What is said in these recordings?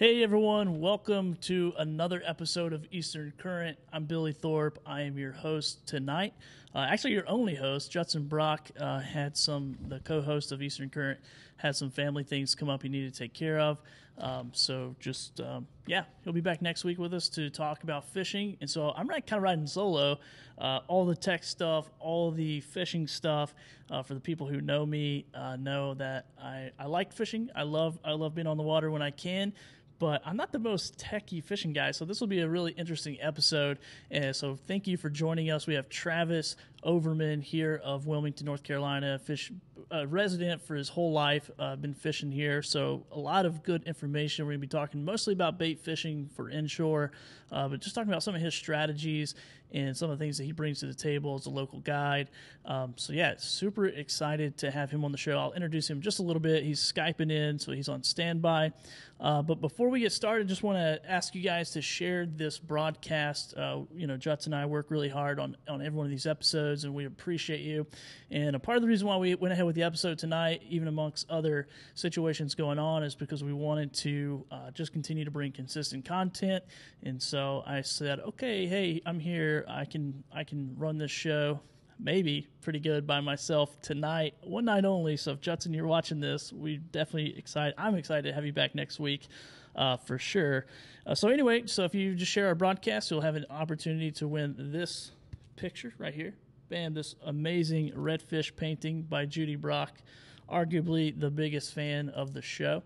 Hey everyone, welcome to another episode of Eastern Current. I'm Billy Thorpe. I am your host tonight. Uh, actually, your only host, Judson Brock, uh, had some, the co host of Eastern Current, had some family things come up he needed to take care of. Um, so just, um, yeah, he'll be back next week with us to talk about fishing. And so I'm kind of riding solo. Uh, all the tech stuff, all the fishing stuff. Uh, for the people who know me, uh, know that I, I like fishing. I love I love being on the water when I can but I'm not the most techy fishing guy, so this will be a really interesting episode. And so thank you for joining us. We have Travis Overman here of Wilmington, North Carolina, fish uh, resident for his whole life. Uh, been fishing here, so a lot of good information. We're gonna be talking mostly about bait fishing for inshore, uh, but just talking about some of his strategies and some of the things that he brings to the table as a local guide. Um, so yeah, super excited to have him on the show. I'll introduce him just a little bit. He's skyping in, so he's on standby. Uh, but before we get started, just want to ask you guys to share this broadcast. Uh, you know, Juts and I work really hard on on every one of these episodes, and we appreciate you. And a part of the reason why we went ahead with the episode tonight, even amongst other situations going on, is because we wanted to uh, just continue to bring consistent content. And so I said, okay, hey, I'm here I can I can run this show maybe pretty good by myself tonight, one night only. So if Judson, you're watching this, we definitely excited. I'm excited to have you back next week, uh, for sure. Uh, so anyway, so if you just share our broadcast, you'll have an opportunity to win this picture right here. Bam! This amazing redfish painting by Judy Brock arguably the biggest fan of the show.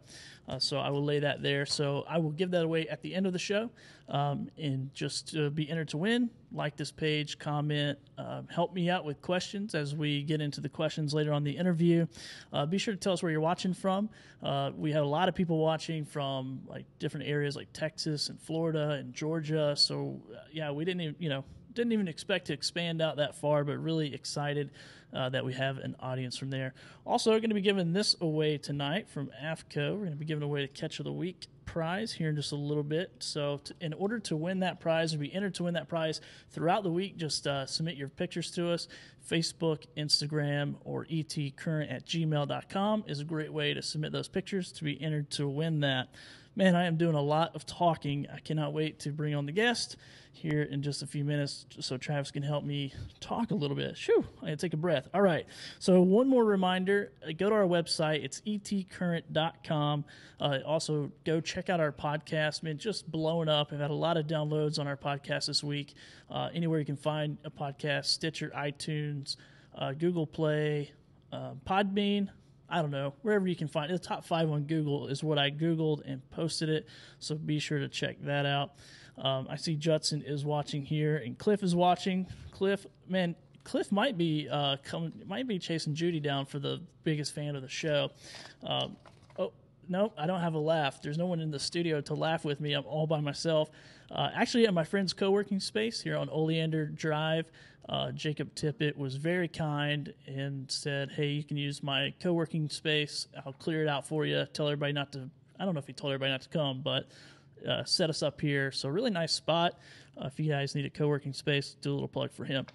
Uh, so I will lay that there. So I will give that away at the end of the show. Um, and just to be entered to win, like this page, comment, uh, help me out with questions as we get into the questions later on the interview. Uh, be sure to tell us where you're watching from. Uh, we had a lot of people watching from like different areas like Texas and Florida and Georgia. So uh, yeah, we didn't even, you know, didn't even expect to expand out that far, but really excited uh, that we have an audience from there. Also, we're going to be giving this away tonight from AFTCO. We're going to be giving away the Catch of the Week prize here in just a little bit. So, to, in order to win that prize or be entered to win that prize throughout the week, just uh, submit your pictures to us. Facebook, Instagram, or etcurrent at gmail.com is a great way to submit those pictures to be entered to win that. Man, I am doing a lot of talking. I cannot wait to bring on the guest here in just a few minutes so Travis can help me talk a little bit. Shoo, I gotta take a breath. All right. So, one more reminder uh, go to our website. It's etcurrent.com. Uh, also, go check out our podcast. I mean, just blowing up. I've had a lot of downloads on our podcast this week. Uh, anywhere you can find a podcast Stitcher, iTunes, uh, Google Play, uh, Podbean. I don't know, wherever you can find it. The top five on Google is what I Googled and posted it. So be sure to check that out. Um, I see Judson is watching here, and Cliff is watching. Cliff, man, Cliff might be uh, coming, might be chasing Judy down for the biggest fan of the show. Um, oh no, I don't have a laugh. There's no one in the studio to laugh with me. I'm all by myself. Uh, actually, at my friend's co-working space here on Oleander Drive, uh, Jacob Tippett was very kind and said, "Hey, you can use my co-working space. I'll clear it out for you. Tell everybody not to." I don't know if he told everybody not to come, but uh, set us up here. So, really nice spot. Uh, if you guys need a co working space, do a little plug for him.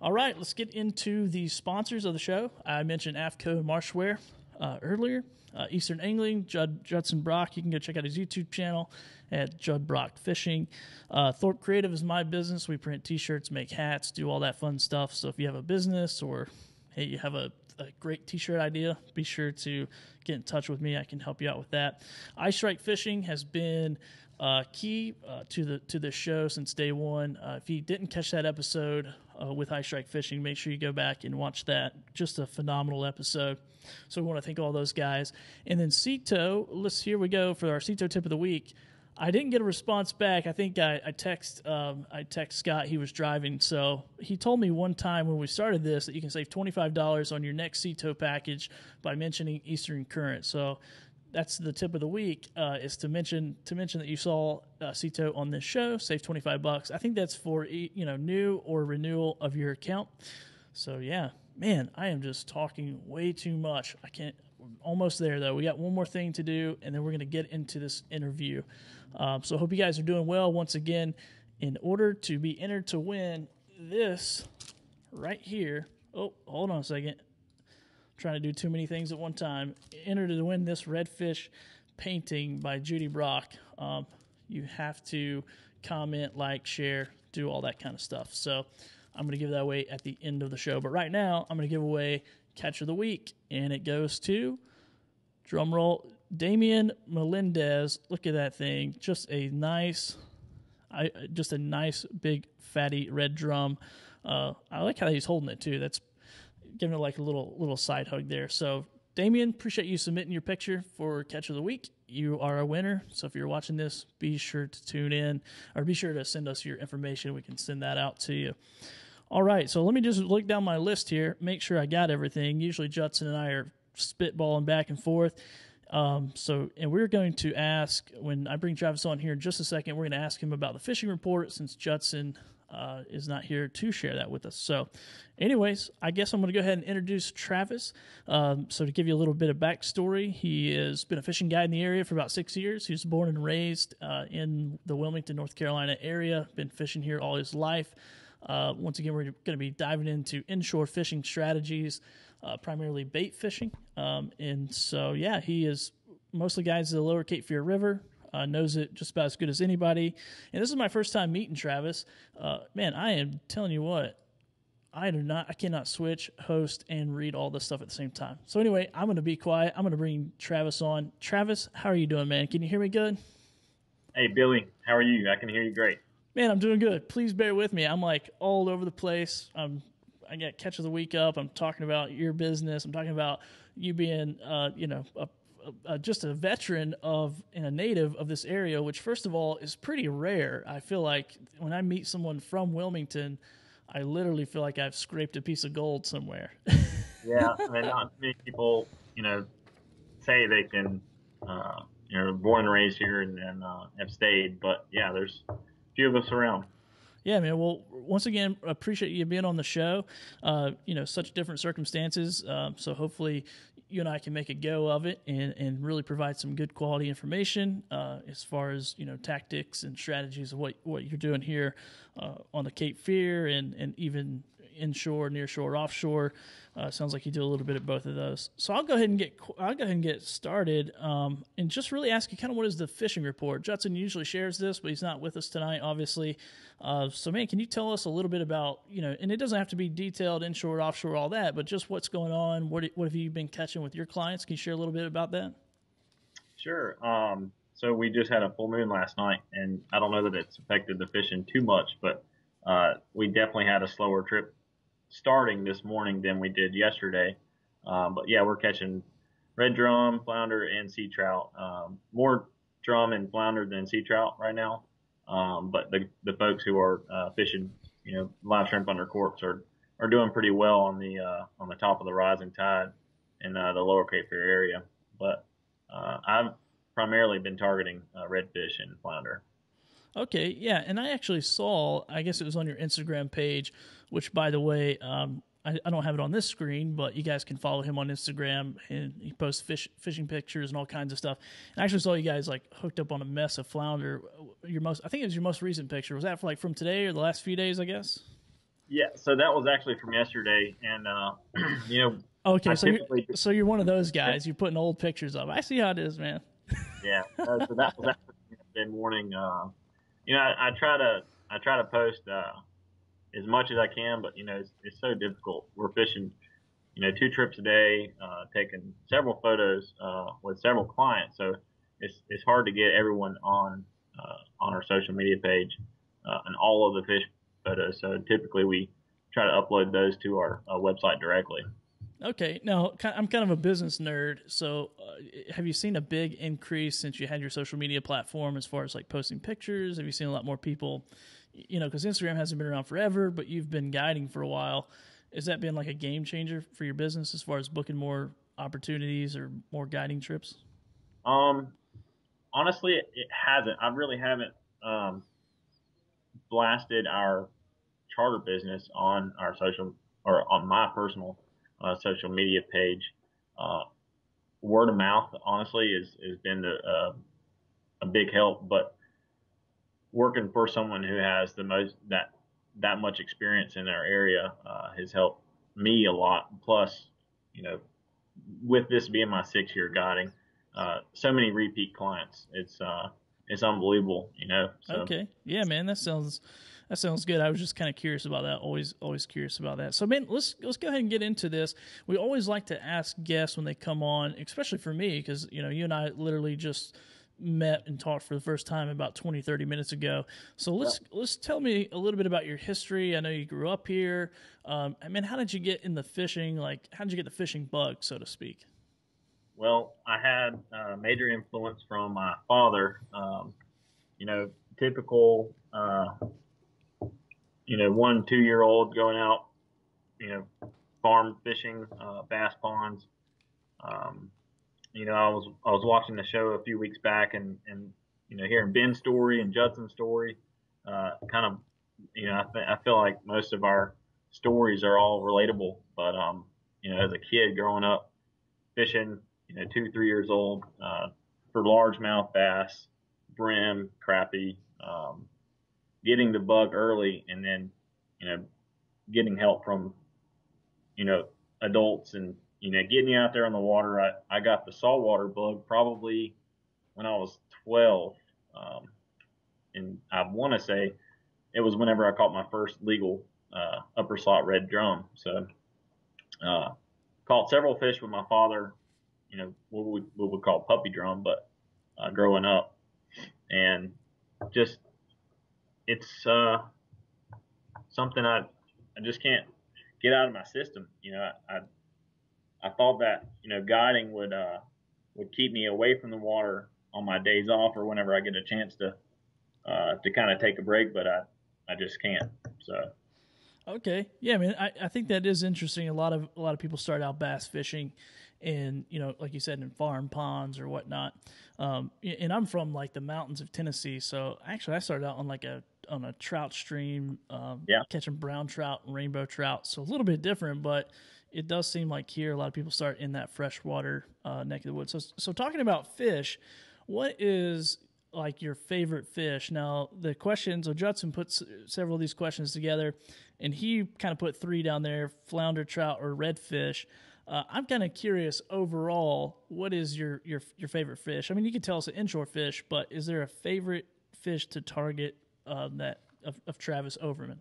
All right, let's get into the sponsors of the show. I mentioned AFTCO Marshware uh, earlier. Uh, Eastern Angling, Jud Judson Brock. You can go check out his YouTube channel at Jud Brock Fishing. Uh, Thorpe Creative is my business. We print T-shirts, make hats, do all that fun stuff. So if you have a business or hey, you have a a great t-shirt idea, be sure to get in touch with me. I can help you out with that. High Strike Fishing has been uh, key uh, to the to the show since day one. Uh, if you didn't catch that episode uh, with High Strike Fishing, make sure you go back and watch that. Just a phenomenal episode. So we want to thank all those guys. And then Tow, let's here we go for our Tow tip of the week. I didn't get a response back. I think I, I text um, I text Scott. He was driving, so he told me one time when we started this that you can save twenty five dollars on your next Tow package by mentioning Eastern Current. So that's the tip of the week uh, is to mention to mention that you saw uh, Sea on this show. Save twenty five bucks. I think that's for you know new or renewal of your account. So yeah, man, I am just talking way too much. I can't. Almost there though. We got one more thing to do, and then we're going to get into this interview. Um, so hope you guys are doing well. Once again, in order to be entered to win this right here. Oh, hold on a second trying to do too many things at one time. Enter to win this redfish painting by Judy Brock. Um, you have to comment, like, share, do all that kind of stuff. So I'm going to give that away at the end of the show. But right now, I'm going to give away Catch of the Week, and it goes to drumroll Damian Melendez. Look at that thing, just a nice, I just a nice big fatty red drum. Uh, I like how he's holding it too. That's giving it like a little little side hug there. So Damien, appreciate you submitting your picture for Catch of the Week. You are a winner. So if you're watching this, be sure to tune in or be sure to send us your information. We can send that out to you. All right, so let me just look down my list here, make sure I got everything. Usually Judson and I are spitballing back and forth. Um, so, and we're going to ask when I bring Travis on here in just a second. We're going to ask him about the fishing report since Judson uh, is not here to share that with us. So, anyways, I guess I'm going to go ahead and introduce Travis. Um, so, to give you a little bit of backstory, he has been a fishing guide in the area for about six years. He was born and raised uh, in the Wilmington, North Carolina area. Been fishing here all his life. Uh, once again, we're going to be diving into inshore fishing strategies uh, primarily bait fishing. Um, and so, yeah, he is mostly guides the lower Cape Fear River. Uh, knows it just about as good as anybody. And this is my first time meeting Travis. Uh, man, I am telling you what, I do not, I cannot switch, host, and read all this stuff at the same time. So anyway, I'm going to be quiet. I'm going to bring Travis on. Travis, how are you doing, man? Can you hear me good? Hey, Billy, how are you? I can hear you great. Man, I'm doing good. Please bear with me. I'm like all over the place. I'm I get catch of the week up. I'm talking about your business. I'm talking about you being, uh, you know, a, a, just a veteran of and a native of this area, which first of all is pretty rare. I feel like when I meet someone from Wilmington, I literally feel like I've scraped a piece of gold somewhere. yeah, I mean, not many people, you know, say they can, uh, you know, born and raised here and, and uh, have stayed, but yeah, there's a few of us around. Yeah, man. Well, once again, appreciate you being on the show. Uh, you know, such different circumstances. Uh, so hopefully, you and I can make a go of it and, and really provide some good quality information uh, as far as you know tactics and strategies of what what you're doing here uh, on the Cape Fear and and even inshore, nearshore, offshore. Uh, sounds like you do a little bit of both of those. So I'll go ahead and get I'll go ahead and get started, um, and just really ask you kind of what is the fishing report. Judson usually shares this, but he's not with us tonight, obviously. Uh, so man, can you tell us a little bit about you know, and it doesn't have to be detailed inshore, offshore, all that, but just what's going on. What what have you been catching with your clients? Can you share a little bit about that? Sure. Um, so we just had a full moon last night, and I don't know that it's affected the fishing too much, but uh, we definitely had a slower trip starting this morning than we did yesterday. Um, but yeah, we're catching red drum, flounder, and sea trout. Um, more drum and flounder than sea trout right now. Um, but the the folks who are uh, fishing, you know, live shrimp under corks are are doing pretty well on the uh, on the top of the rising tide in uh, the lower Cape Fear area. But uh, I've primarily been targeting uh, redfish and flounder. Okay, yeah, and I actually saw, I guess it was on your Instagram page, which, by the way, um, I, I, don't have it on this screen, but you guys can follow him on Instagram, and he posts fish, fishing pictures and all kinds of stuff. And I actually saw you guys like hooked up on a mess of flounder. Your most, I think it was your most recent picture. Was that for like from today or the last few days? I guess. Yeah, so that was actually from yesterday, and uh, you know. Okay, I so you're, so you're one of those guys. You're putting old pictures up. I see how it is, man. yeah, uh, so that was actually morning. Uh, you know, I, I, try to I try to post uh, as much as I can, but you know, it's, it's so difficult. We're fishing, you know, two trips a day, uh, taking several photos uh, with several clients, so it's it's hard to get everyone on uh, on our social media page uh, and all of the fish photos. So typically we try to upload those to our uh, website directly. Okay, now I'm kind of a business nerd. So, uh, have you seen a big increase since you had your social media platform as far as like posting pictures? Have you seen a lot more people? You know, because Instagram hasn't been around forever, but you've been guiding for a while. Has that been like a game changer for your business as far as booking more opportunities or more guiding trips? Um, honestly, it hasn't. I really haven't um, blasted our charter business on our social or on my personal uh, social media page. Uh, word of mouth, honestly, is has been a, a, a big help. But working for someone who has the most that that much experience in our area uh, has helped me a lot. Plus, you know, with this being my six year guiding, uh, so many repeat clients. It's uh, it's unbelievable, you know. So. Okay, yeah, man, that sounds that sounds good. I was just kind of curious about that. Always, always curious about that. So, man, let's let's go ahead and get into this. We always like to ask guests when they come on, especially for me, because you know you and I literally just met and talked for the first time about 20 30 minutes ago so let's yeah. let's tell me a little bit about your history i know you grew up here um, i mean how did you get in the fishing like how did you get the fishing bug so to speak well i had a major influence from my father um, you know typical uh, you know, one, two year old going out, you know, farm fishing, uh, bass ponds. Um, you know, I was, I was watching the show a few weeks back and, and, you know, hearing Ben's story and Judson's story, uh, kind of, you know, I, th- I feel like most of our stories are all relatable, but, um, you know, as a kid growing up fishing, you know, two, three years old, uh, for largemouth bass, brim, crappie, um, getting the bug early and then, you know, getting help from, you know, adults and, you know, getting out there on the water. I, I got the saltwater bug probably when I was 12. Um, and I want to say it was whenever I caught my first legal uh, upper slot red drum. So, uh, caught several fish with my father, you know, what we, what we call puppy drum, but uh, growing up. And just it's uh, something I I just can't get out of my system. You know, I I, I thought that you know guiding would uh, would keep me away from the water on my days off or whenever I get a chance to uh, to kind of take a break, but I I just can't. So. Okay, yeah, I mean, I, I think that is interesting. A lot of a lot of people start out bass fishing, and you know, like you said, in farm ponds or whatnot. Um, and I'm from like the mountains of Tennessee, so actually I started out on like a on a trout stream, um, yeah. catching brown trout and rainbow trout. So a little bit different, but it does seem like here a lot of people start in that freshwater uh, neck of the woods. So, so talking about fish, what is like your favorite fish? Now the questions. So Judson puts several of these questions together, and he kind of put three down there: flounder, trout, or redfish. Uh, I'm kind of curious overall. What is your your your favorite fish? I mean, you can tell us an inshore fish, but is there a favorite fish to target uh, that of, of, Travis Overman?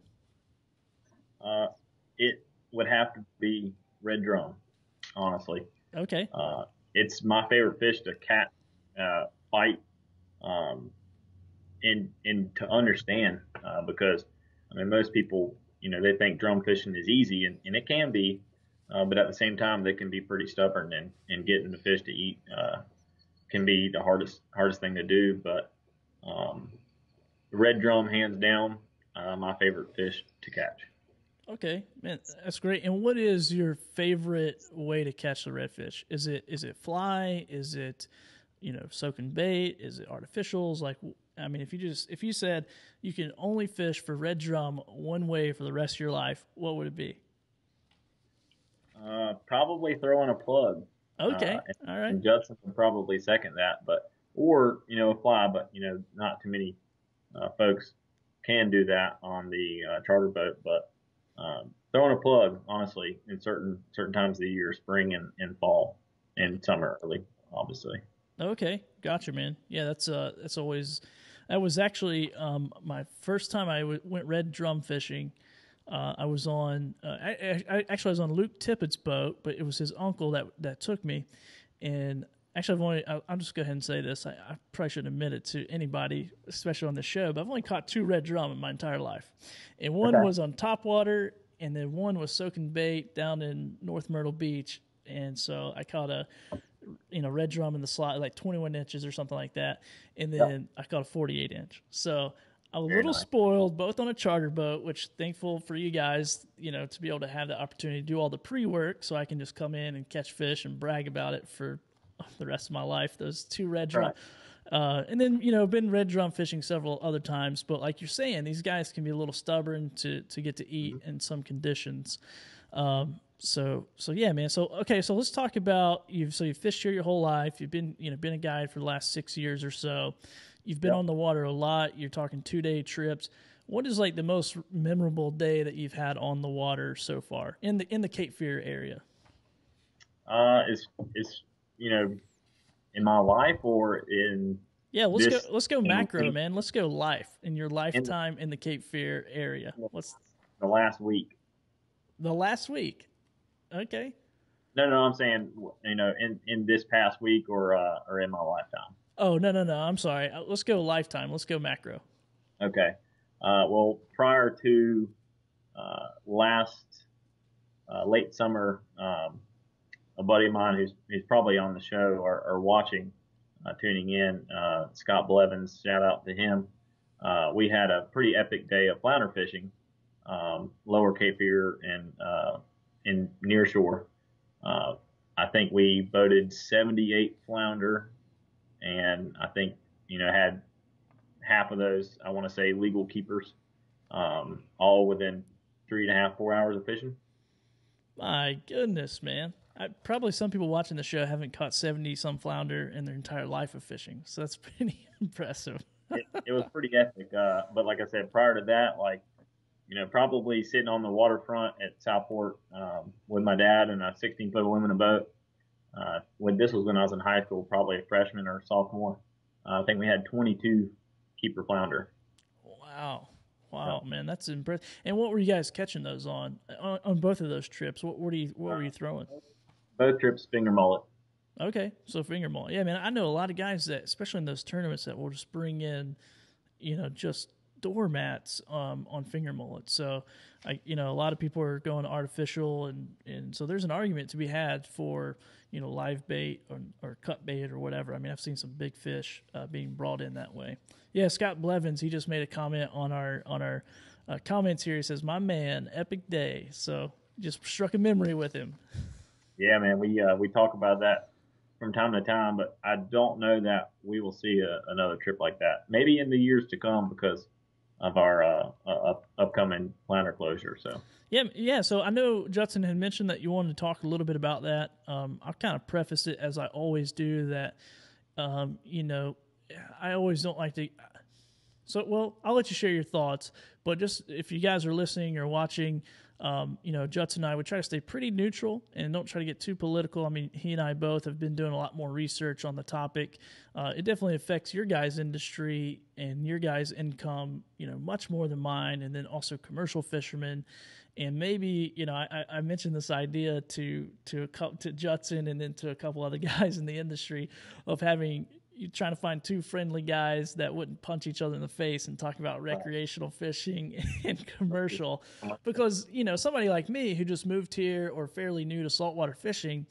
Uh, it would have to be red drum, honestly. Okay. Uh, it's my favorite fish to cat uh, fight, um, and and to understand uh, because I mean most people you know they think drum fishing is easy and, and it can be, uh, but at the same time they can be pretty stubborn and and getting the fish to eat uh, can be the hardest hardest thing to do. But um, red drum, hands down, uh, my favorite fish to catch. Okay, man, that's great. And what is your favorite way to catch the redfish? Is it is it fly? Is it you know soaking bait? Is it artificials? Like, I mean, if you just if you said you can only fish for red drum one way for the rest of your life, what would it be? Uh, probably throwing a plug. Okay, uh, and, all right. And Judson would probably second that, but or you know a fly, but you know not too many uh, folks can do that on the uh, charter boat, but um, throwing a plug, honestly, in certain certain times of the year, spring and, and fall, and summer early, obviously. Okay, gotcha, man. Yeah, that's uh, that's always that was actually um, my first time I w- went red drum fishing. Uh, I was on uh, I, I, actually I was on Luke Tippett's boat, but it was his uncle that that took me, and Actually, I've only, I'll, I'll just go ahead and say this. I, I, probably shouldn't admit it to anybody, especially on the show, but I've only caught two red drum in my entire life. And one okay. was on top water, and then one was soaking bait down in North Myrtle Beach. And so I caught a, you know, red drum in the slot, like 21 inches or something like that. And then yep. I caught a 48 inch. So a Very little nice. spoiled, both on a charter boat, which thankful for you guys, you know, to be able to have the opportunity to do all the pre work so I can just come in and catch fish and brag about it for the rest of my life. Those two red drum. Right. Uh, and then you know been red drum fishing several other times, but like you're saying, these guys can be a little stubborn to to get to eat mm-hmm. in some conditions. Um, so so yeah, man. So okay, so let's talk about you've so you've fished here your whole life. You've been you know been a guide for the last six years or so. You've been yep. on the water a lot. You're talking two day trips. What is like the most memorable day that you've had on the water so far in the in the Cape Fear area? Uh, it's it's you know, in my life or in yeah, let's this, go. Let's go macro, in, man. Let's go life in your lifetime in, in the Cape Fear area. What's the last week? The last week. Okay. No, no, I'm saying you know in in this past week or uh, or in my lifetime. Oh no no no! I'm sorry. Uh, let's go lifetime. Let's go macro. Okay. Uh, well, prior to uh, last uh, late summer, um, a buddy of mine who's who's probably on the show or, or watching, uh, tuning in, uh, Scott Blevins, shout out to him. we had a pretty epic day of flounder fishing, um, lower Cape Fear and in near shore. I think we boated 78 flounder and I think you know had half of those I want to say legal keepers, um, all within three and a half four hours of fishing. My goodness, man! I, probably some people watching the show haven't caught seventy some flounder in their entire life of fishing, so that's pretty impressive. it, it, was pretty epic, uh, but like I said, prior to that, like you know, probably sitting on the waterfront at Southport um, with my dad and a 16 foot aluminum boat, uh, when this was when I was in high school, probably a freshman or sophomore. Uh, I think we had 22 keeper flounder. Wow. Wow, yeah. man, that's impressive. And what were you guys catching those on on, on both of those trips? What were you what were you throwing? Both trips, finger mullet. Okay, so finger mullet. Yeah, man, I know a lot of guys that, especially in those tournaments, that will just bring in, you know, just doormats um, on finger mullets. So, I, you know, a lot of people are going artificial, and and so there's an argument to be had for you know, live bait or, or cut bait or whatever. I mean, I've seen some big fish uh, being brought in that way. Yeah, Scott Blevins, he just made a comment on our on our uh, comments here. He says, "My man, epic day." So just struck a memory with him. Yeah, man, we uh, we talk about that from time to time, but I don't know that we will see a, another trip like that. Maybe in the years to come because of our uh, uh, upcoming flounder closure. So yeah, yeah. So I know Judson had mentioned that you wanted to talk a little bit about that. Um, I'll kind of preface it as I always do that. Um, you know, I always don't like to. So well, I'll let you share your thoughts. But just if you guys are listening or watching, um, you know, Judson and I would try to stay pretty neutral and don't try to get too political. I mean, he and I both have been doing a lot more research on the topic. Uh, it definitely affects your guys' industry and your guys' income, you know, much more than mine, and then also commercial fishermen. And maybe, you know, I, I mentioned this idea to to a, to Judson and then to a couple other guys in the industry of having you're trying to find two friendly guys that wouldn't punch each other in the face and talk about recreational fishing and commercial. Because you know somebody like me who just moved here or fairly new to saltwater fishing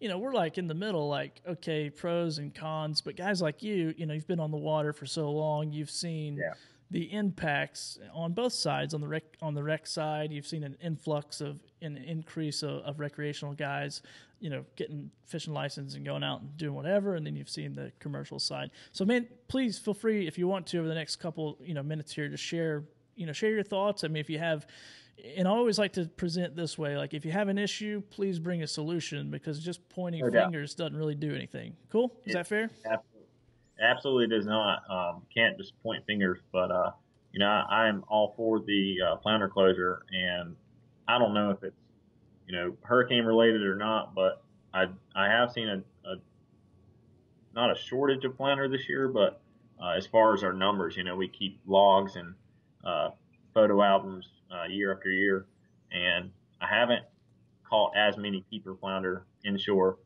you know we're like in the middle like okay pros and cons. But guys like you you know you've been on the water for so long you've seen yeah. the impacts on both sides on the rec on the rec side. You've seen an influx of an increase of, of, recreational guys you know getting fishing license and going out and doing whatever and then you've seen the commercial side. So man please feel free if you want to over the next couple you know minutes here to share you know share your thoughts. I mean if you have and I always like to present this way like if you have an issue please bring a solution because just pointing no fingers doesn't really do anything. Cool? Is it, that fair? absolutely absolutely does not. Um, can't just point fingers, but uh, you know, I, am all for the uh, flounder closure, and I don't know if it's you know hurricane related or not, but I I have seen a, a not a shortage of flounder this year, but uh, as far as our numbers, you know, we keep logs and uh, photo albums uh, year after year, and I haven't caught as many keeper flounder inshore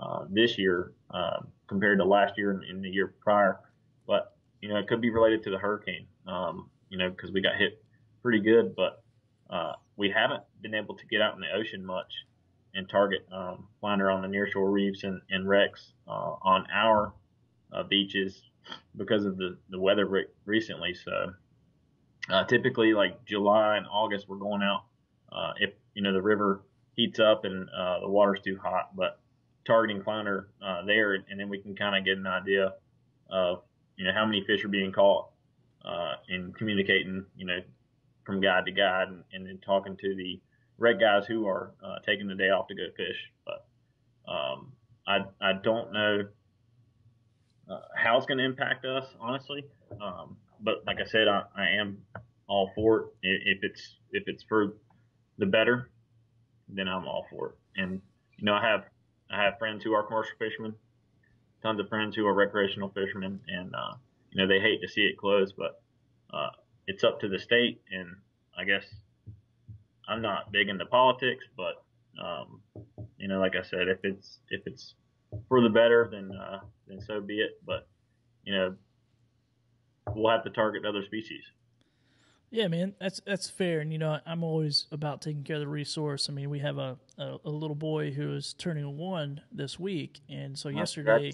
uh, this year um, compared to last year and, and, the year prior. But you know, it could be related to the hurricane. Um, you know, because we got hit pretty good, but uh, we haven't been able to get out in the ocean much and target um, flounder on the nearshore reefs and, and wrecks uh, on our uh, beaches because of the, the weather re- recently. So uh, typically, like July and August, we're going out uh, if you know the river heats up and the water's too hot. But targeting flounder there, and then we can kind of get an idea of you know how many fish are being caught and communicating you know from guide to guide, and, and then talking to the red guys who are uh, taking the day off to go fish. But um, I I don't know uh, how it's going to impact us honestly. Um, but like I said, I, I am all for it. If it's if it's for the better, then I'm all for it. And you know, I have I have friends who are commercial fishermen, tons of friends who are recreational fishermen, and uh, you know they hate to see it close, but uh, it's up to the state, and I guess I'm not big into politics, but um, you know, like I said, if it's if it's for the better, then uh, then so be it. But you know, we'll have to target other species. Yeah, man, that's that's fair, and you know I'm always about taking care of the resource. I mean, we have a, a, a little boy who is turning one this week, and so yesterday,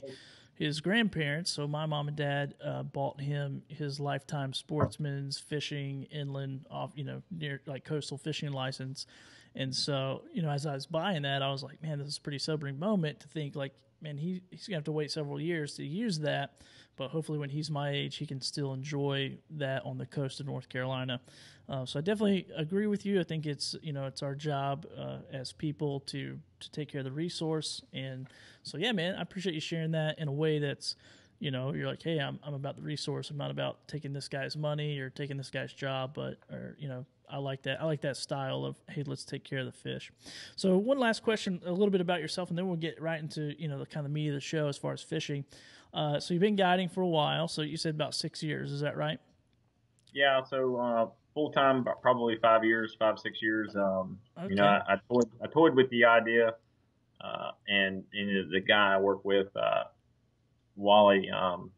his grandparents, so my mom and dad, uh, bought him his lifetime sportsman's fishing inland off, you know, near like coastal fishing license, and so you know as I was buying that, I was like, man, this is a pretty sobering moment to think like, man, he he's gonna have to wait several years to use that but hopefully when he's my age, he can still enjoy that on the coast of North Carolina. Uh, so I definitely agree with you. I think it's you know it's our job uh, as people to to take care of the resource, and so yeah, man, I appreciate you sharing that in a way that's you know you're like, hey, I'm I'm about the resource. I'm not about taking this guy's money or taking this guy's job, but or you know I like that. I like that style of hey, let's take care of the fish. So one last question, a little bit about yourself, and then we'll get right into you know the kind of meat of the show as far as fishing. Uh, so you've been guiding for a while. So you said about six years. Is that right? Yeah. So uh, full time, probably five years, five six years. Um, okay. You know, I, I, toyed, I toyed with the idea, uh, and, and the guy I work with, uh, Wally, um,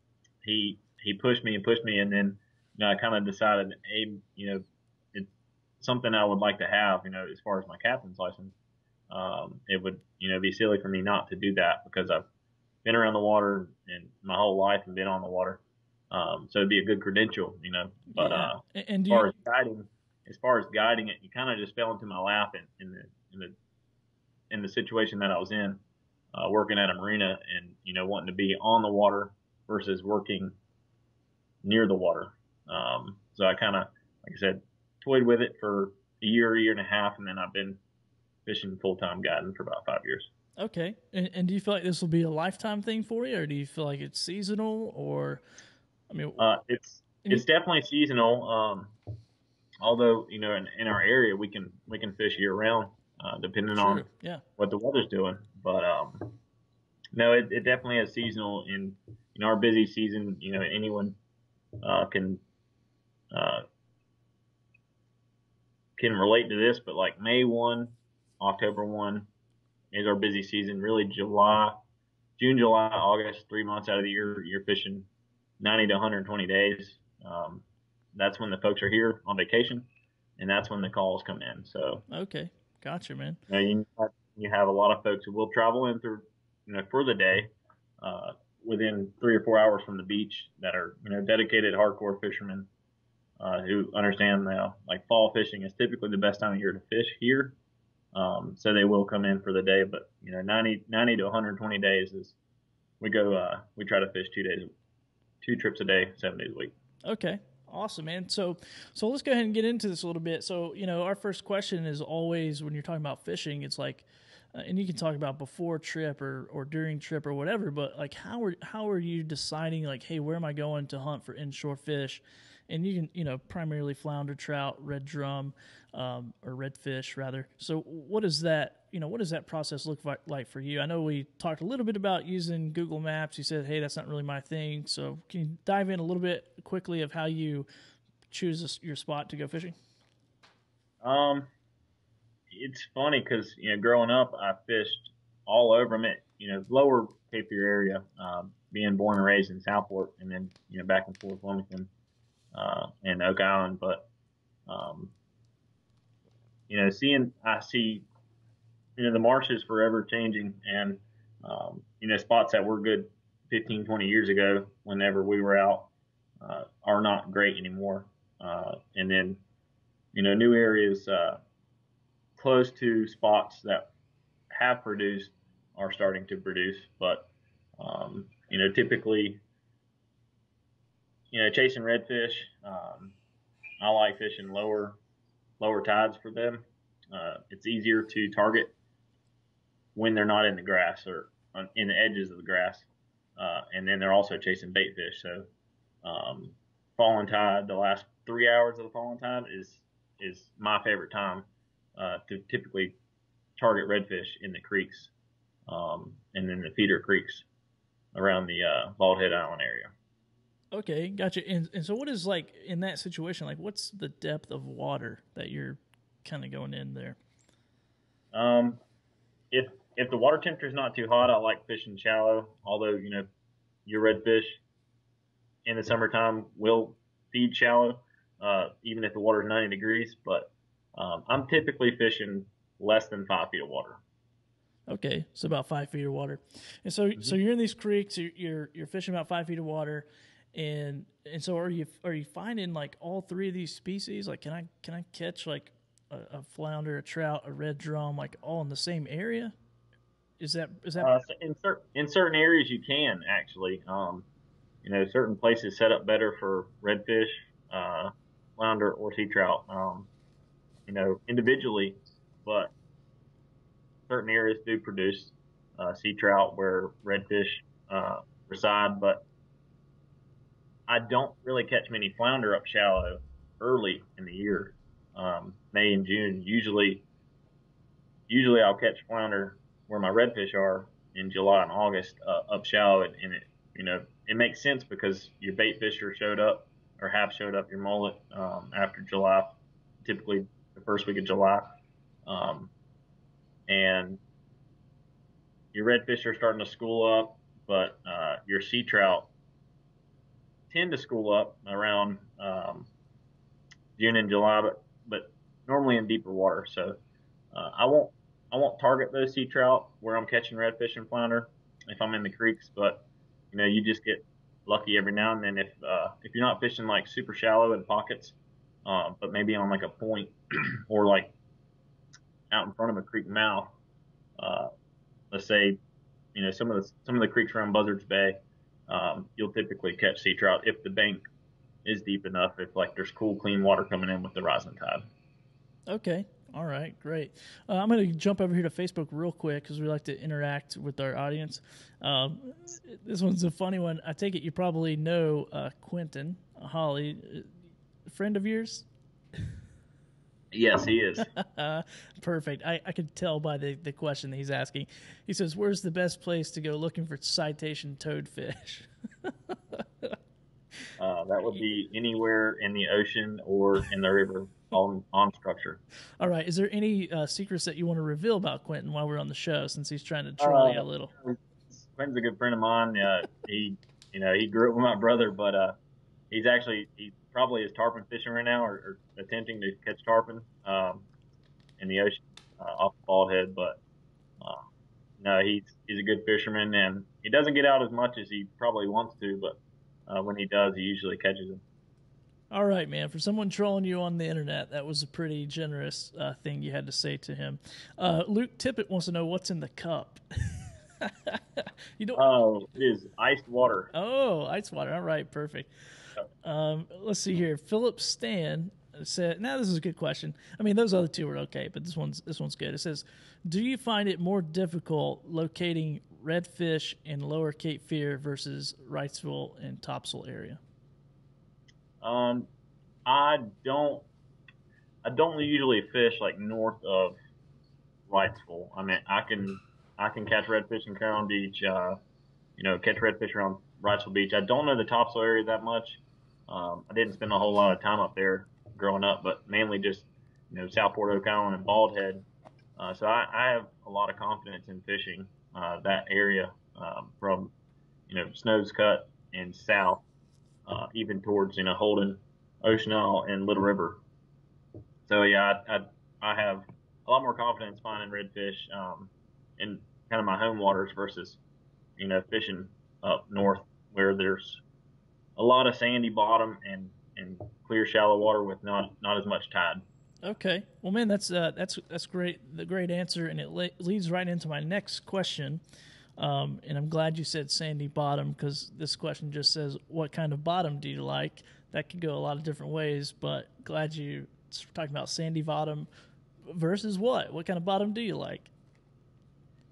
he he pushed me and pushed me, and then you know I kind of decided, hey, you know, something I would like to have. You know, as far as my captain's license, um, it would you know be silly for me not to do that because I've been around the water and my whole life and been on the water. Um, so it'd be a good credential, you know. But yeah. uh, and as far you... as guiding, as far as guiding it, you kind of just fell into my lap in, in the in the in the situation that I was in, uh, working at a marina and you know wanting to be on the water versus working near the water. Um, so I kind of, like I said, toyed with it for a year, year and a half, and then I've been fishing full time guiding for about five years. Okay. And, and, do you feel like this will be a lifetime thing for you, or do you feel like it's seasonal, or I mean, uh, it's it's definitely seasonal. Um, although you know, in, in, our area, we can we can fish year round, uh, depending on yeah. what the weather's doing. But um, no, it, it definitely is seasonal. In in our busy season, you know, anyone uh, can uh, can relate to this. But like May one, October one, is our busy season. Really, July, June, July, August, three months out of the year, you're fishing 90 to 120 days. Um, that's when the folks are here on vacation, and that's when the calls come in. So okay, gotcha, man. You, know, you, have, you have a lot of folks who will travel in through, you know, for the day, uh, within three or four hours from the beach that are you know dedicated hardcore fishermen. Uh, who understand now, like fall fishing is typically the best time of year to fish here. Um, so they will come in for the day, but you know, 90, 90 to 120 days is we go, uh, we try to fish two days, two trips a day, seven days a week. Okay. Awesome, man. So, so let's go ahead and get into this a little bit. So, you know, our first question is always when you're talking about fishing, it's like, uh, and you can talk about before trip or, or during trip or whatever, but like, how are, how are you deciding like, Hey, where am I going to hunt for inshore fish? And you can you know primarily flounder trout red drum um, or redfish rather. So what is that you know what does that process look like for you? I know we talked a little bit about using google maps. You said hey that's not really my thing. So can you dive in a little bit quickly of how you choose your spot to go fishing? Um it's funny because you know growing up i fished all over them you know lower cape fear area um, being born and raised in southport and then you know back and forth wilmington uh, and Oak Island. But, um, you know, seeing, I see, you know, the marsh is forever changing and, um, you know, spots that were good 15, 20 years ago, whenever we were out, uh, are not great anymore. Uh, and then, you know, new areas, uh, close to spots that have produced are starting to produce, but, um, you know, typically you know, chasing redfish. Um, I like fishing lower lower tides for them. Uh, it's easier to target when they're not in the grass or on, in the edges of the grass. Uh, and then they're also chasing bait fish. So, um, falling tide, the last three hours of the falling tide is is my favorite time uh, to typically target redfish in the creeks um, and then the feeder creeks. around the uh, Bald Head Island area. Okay, gotcha. And, and so, what is like in that situation? Like, what's the depth of water that you're kind of going in there? Um, if if the water temperature is not too hot, I like fishing shallow. Although you know, your redfish in the summertime will feed shallow, uh, even if the water is 90 degrees. But um, I'm typically fishing less than five feet of water. Okay, so about five feet of water, and so mm-hmm. so you're in these creeks. You're, you're you're fishing about five feet of water, and and so are you are you finding like all three of these species? Like, can I can I catch like a, a flounder, a trout, a red drum, like all in the same area? Is that is that uh, in certain in certain areas you can actually. Um, you know, certain places set up better for redfish, uh, flounder, or sea trout. Um, you know, individually, but certain areas do produce uh, sea trout where redfish uh, reside. But I don't really catch many flounder up shallow early in the year, um, May and June. Usually, usually I'll catch flounder where my redfish are in July and August uh, up shallow, and, and, it you know it makes sense because your bait fisher showed up or have showed up your mullet um, after July, typically the first week of July, um, and your redfish are starting to school up, but uh, your sea trout tend to school up around um, June and July, but but normally in deeper water. So uh, I won't I won't target those sea trout where I'm catching redfish and flounder if I'm in the creeks, but you know you just get lucky every now and then if uh, if you're not fishing like super shallow in pockets, uh, but maybe on like a point or like out in front of a creek mouth. Uh, let's say you know some of the some of the creeks around Buzzards Bay um, you'll typically catch sea trout if the bank is deep enough, if like there's cool, clean water coming in with the rising tide. Okay. All right, great. Uh, I'm going to jump over here to Facebook real quick because we like to interact with our audience. Um, this one's a funny one. I take it you probably know uh, Quentin Holly, uh, friend of yours. Yes, he is. Perfect. I, I could tell by the, the question that he's asking. He says, Where's the best place to go looking for citation toadfish? uh, that would be anywhere in the ocean or in the river on, on structure. All right. Is there any uh, secrets that you want to reveal about Quentin while we're on the show since he's trying to troll uh, you a little? Quentin's a good friend of mine. Uh, he, you know, he grew up with my brother, but uh, he's actually, he's probably is tarpon fishing right now or, or attempting to catch tarpon um, in the ocean uh, off the bald head. But uh, no, he's he's a good fisherman and he doesn't get out as much as he probably wants to, but uh, when he does, he usually catches them. All right, man. For someone trolling you on the internet, that was a pretty generous uh, thing you had to say to him. Uh, Luke Tippett wants to know what's in the cup. you don't. Oh, it is iced water. Oh, iced water. All right, perfect. Um, let's see here. Philip Stan said, "Now this is a good question. I mean, those other two were okay, but this one's this one's good." It says, "Do you find it more difficult locating redfish in Lower Cape Fear versus Wrightsville and Topsail area?" Um, I don't. I don't usually fish like north of Wrightsville. I mean, I can I can catch redfish in Carolina Beach. Uh, you know, catch redfish around Wrightsville Beach. I don't know the Topsail area that much. Um, I didn't spend a whole lot of time up there growing up, but mainly just you know Southport, Oak Island, and Bald Head. Uh, so I, I have a lot of confidence in fishing uh, that area um, from you know Snow's Cut and south, uh, even towards you know Holden, Ocean Isle, and Little River. So yeah, I, I, I have a lot more confidence finding redfish um, in kind of my home waters versus you know fishing up north where there's a lot of sandy bottom and and clear shallow water with not not as much tide. Okay, well, man, that's uh, that's that's great. The great answer, and it le- leads right into my next question. Um, and I'm glad you said sandy bottom because this question just says, "What kind of bottom do you like?" That could go a lot of different ways, but glad you talking about sandy bottom versus what? What kind of bottom do you like?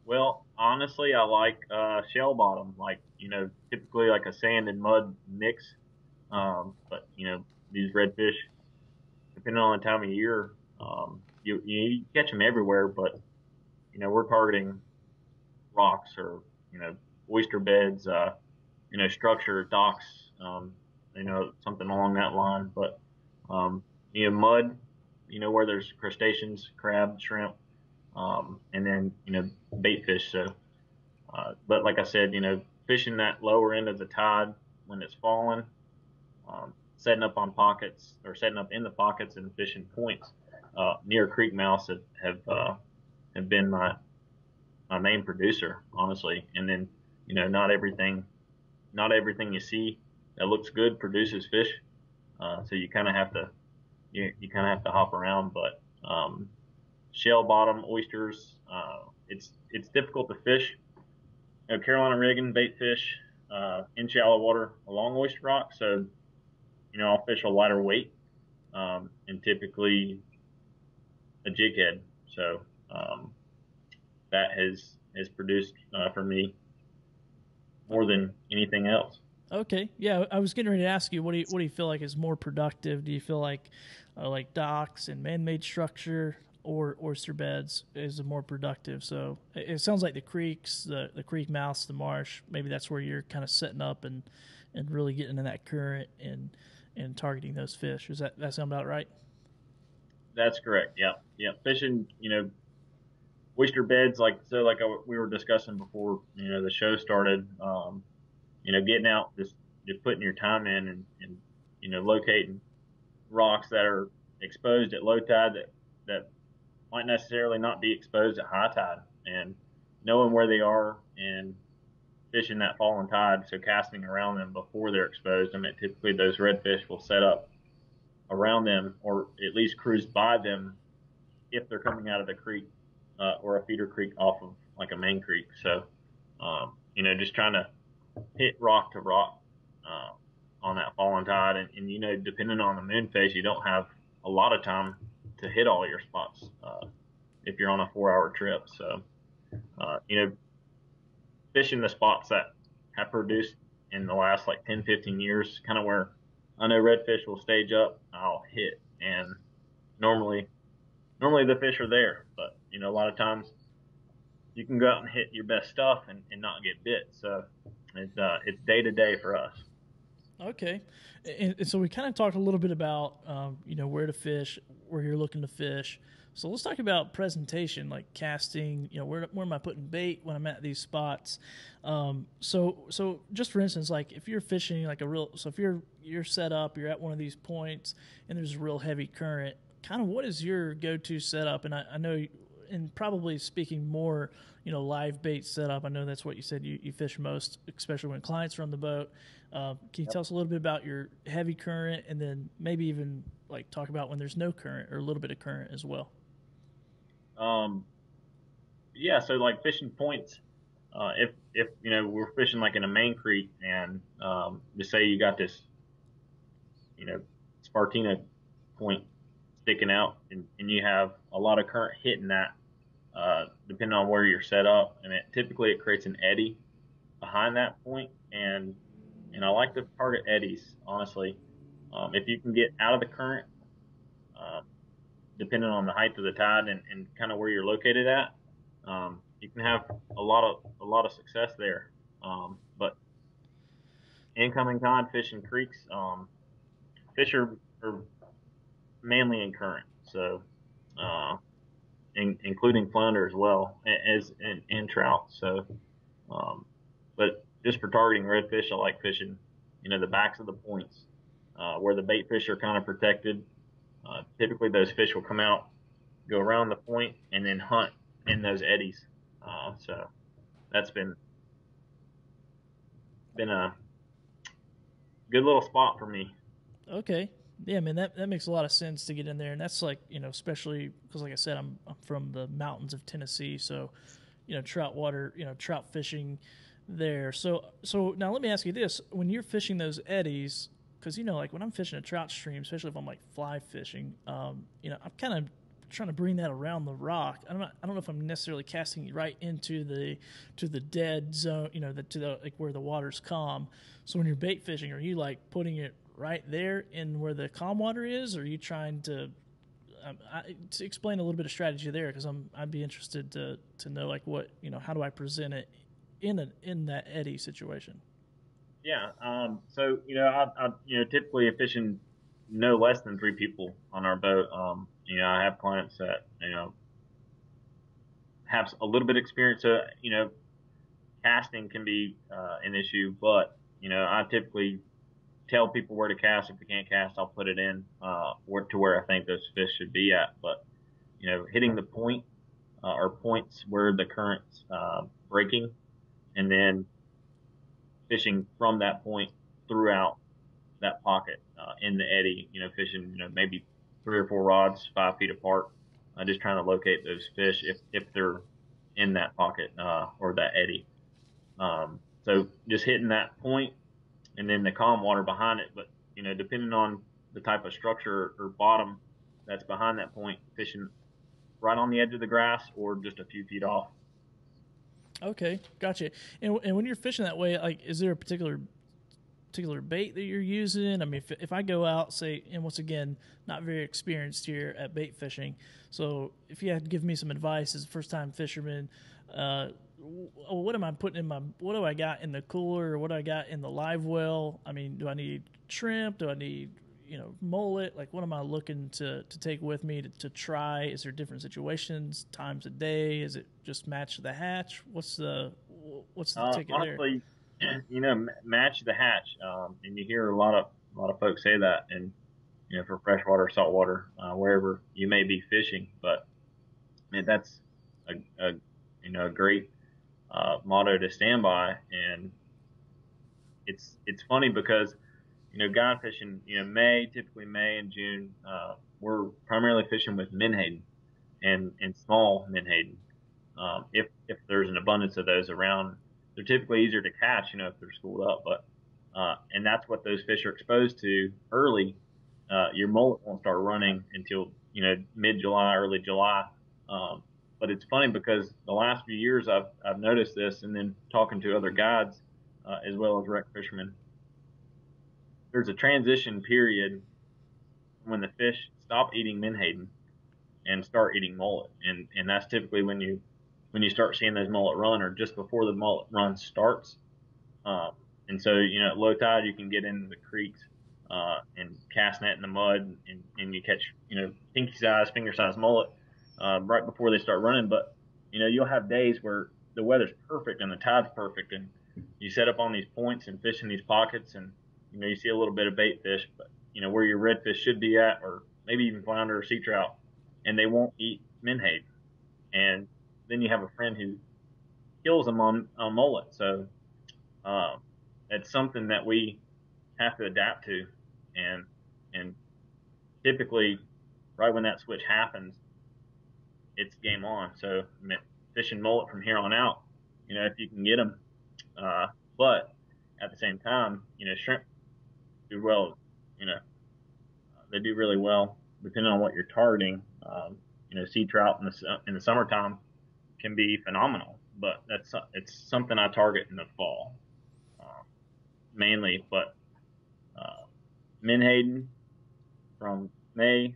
Well, honestly, I like uh, shell bottom, like you know, typically like a sand and mud mix. Um, but you know, these redfish, depending on the time of year, um, you, you catch them everywhere. But you know, we're targeting rocks or you know oyster beds, uh, you know, structure, docks, um, you know, something along that line. But, um, you know, mud, you know, where there's crustaceans, crab, shrimp, um, and then, you know, bait fish. So, uh, but like I said, you know, fishing that lower end of the tide when it's falling, um, setting up on pockets or setting up in the pockets and fishing points uh, near creek mouths have have, uh, have been my my main producer, honestly. And then you know, not everything not everything you see that looks good produces fish. Uh, so you kind of have to you, you kind of have to hop around. But um, shell bottom oysters, uh, it's it's difficult to fish. You know, Carolina rigging bait fish uh, in shallow water along oyster rock. So you know, I'll fish a lighter weight um, and typically a jig head. So um, that has has produced uh, for me more than anything else. Okay, yeah, I was getting ready to ask you what do you what do you feel like is more productive? Do you feel like uh, like docks and man-made structure or oyster beds is more productive? So it sounds like the creeks, the the creek mouths, the marsh, maybe that's where you're kind of setting up and and really getting in that current and and targeting those fish. Is that that sound about right? That's correct. Yeah, yeah. Fishing, you know, oyster beds like so, like we were discussing before, you know, the show started. Um, you know, getting out, just just putting your time in, and, and you know, locating rocks that are exposed at low tide that that might necessarily not be exposed at high tide, and knowing where they are and fishing that fallen tide, so casting around them before they're exposed. I mean, typically those redfish will set up around them or at least cruise by them if they're coming out of the creek uh, or a feeder creek off of like a main creek. So, um, you know, just trying to hit rock to rock uh, on that fallen tide. And, and, you know, depending on the moon phase, you don't have a lot of time to hit all your spots uh, if you're on a four hour trip. So, uh, you know, fishing the spots that have produced in the last like 10, 15 years, kind of where I know redfish will stage up, I'll hit. And normally, normally the fish are there, but you know, a lot of times you can go out and hit your best stuff and, and not get bit. So it's, uh, it's day to day for us. Okay. And, and so we kind of talked a little bit about, um, you know, where to fish, where you're looking to fish. So let's talk about presentation, like casting. You know, where where am I putting bait when I'm at these spots? Um, so so just for instance, like if you're fishing like a real, so if you're you're set up, you're at one of these points, and there's a real heavy current. Kind of, what is your go-to setup? And I, I know, and probably speaking more, you know, live bait setup. I know that's what you said you, you fish most, especially when clients are on the boat. Uh, can you yep. tell us a little bit about your heavy current, and then maybe even like talk about when there's no current or a little bit of current as well? Um, yeah, so like fishing points, uh, if if you know we're fishing like in a main creek and um, just say you got this, you know, Spartina point sticking out and, and you have a lot of current hitting that, uh, depending on where you're set up, and it typically it creates an eddy behind that point, and and I like to target eddies honestly. Um, if you can get out of the current, um, depending on the height of the tide and, and kind of where you're located at, um, you can have a lot of a lot of success there. Um, but incoming tide fishing creeks, um, fish are, are, mainly in current, so uh, in, including flounder as well as and, and trout. So, um, but just for targeting redfish, I like fishing, you know, the backs of the points uh, where the bait fish are kind of protected uh, typically, those fish will come out, go around the point, and then hunt in those eddies. Uh, so that's been been a good little spot for me. Okay. Yeah, man, that, that makes a lot of sense to get in there, and that's like you know, especially because, like I said, I'm, I'm from the mountains of Tennessee, so you know, trout water, you know, trout fishing there. So, so now let me ask you this: when you're fishing those eddies, because you know, like when I'm fishing a trout stream, especially if I'm like fly fishing, um, you know, I'm kind of trying to bring that around the rock. I'm not, I don't know if I'm necessarily casting right into the to the dead zone, you know, the, to the like where the water's calm. So when you're bait fishing, are you like putting it right there in where the calm water is, or are you trying to um, I, to explain a little bit of strategy there? Because I'm I'd be interested to to know like what you know how do I present it in a in that eddy situation? Yeah. Um, so you know, I, I you know typically fishing no less than three people on our boat. Um, you know, I have clients that you know have a little bit of experience. So you know, casting can be uh, an issue, but you know, I typically tell people where to cast. If they can't cast, I'll put it in uh, where, to where I think those fish should be at. But you know, hitting the point uh, or points where the current's uh, breaking, and then fishing from that point throughout that pocket uh, in the eddy. You know, fishing you know maybe three or four rods, five feet apart. Uh, just trying to locate those fish if if they're in that pocket uh, or that eddy. Um, so just hitting that point and then the calm water behind it. But you know, depending on the type of structure or bottom that's behind that point, fishing right on the edge of the grass or just a few feet off. Okay, gotcha. And, and when you're fishing that way, like, is there a particular particular bait that you're using? I mean, if, if I go out, say, and once again, not very experienced here at bait fishing, so if you had to give me some advice as a first time fisherman, uh, what am I putting in my what do I got in the cooler or what do I got in the live well? I mean, do I need shrimp? Do I need you know mullet? Like, what am I looking to to take with me to, to try? Is there different situations, times a day? Is it just match the hatch? What's the what's the uh, ticket honestly, there? You know, match the hatch, um, and you hear a lot of a lot of folks say that, and you know, for freshwater, saltwater, uh, wherever you may be fishing, but man, that's a, a you know a great uh, motto to stand by. And it's it's funny because you know guide fishing, you know May typically May and June, uh, we're primarily fishing with menhaden and and small menhaden. Um, if if there's an abundance of those around, they're typically easier to catch, you know, if they're schooled up. But uh, and that's what those fish are exposed to early. Uh, your mullet won't start running until you know mid July, early July. Um, but it's funny because the last few years I've, I've noticed this and then talking to other guides uh, as well as wreck fishermen, there's a transition period when the fish stop eating menhaden and start eating mullet. And, and that's typically when you, when you start seeing those mullet run or just before the mullet run starts. Um, and so, you know, at low tide, you can get into the creeks uh, and cast net in the mud and, and you catch, you know, pinky size, finger size mullet um, right before they start running. But you know, you'll have days where the weather's perfect and the tide's perfect, and you set up on these points and fish in these pockets, and you know, you see a little bit of bait fish, but you know where your redfish should be at, or maybe even flounder or sea trout, and they won't eat menhaden. And then you have a friend who kills them on, on mullet. So uh, it's something that we have to adapt to, and and typically, right when that switch happens, it's game on. So fishing mullet from here on out, you know, if you can get them. Uh, but at the same time, you know, shrimp do well. You know, they do really well depending on what you're targeting. Um, you know, sea trout in the in the summertime can be phenomenal, but that's it's something I target in the fall uh, mainly. But uh, menhaden from May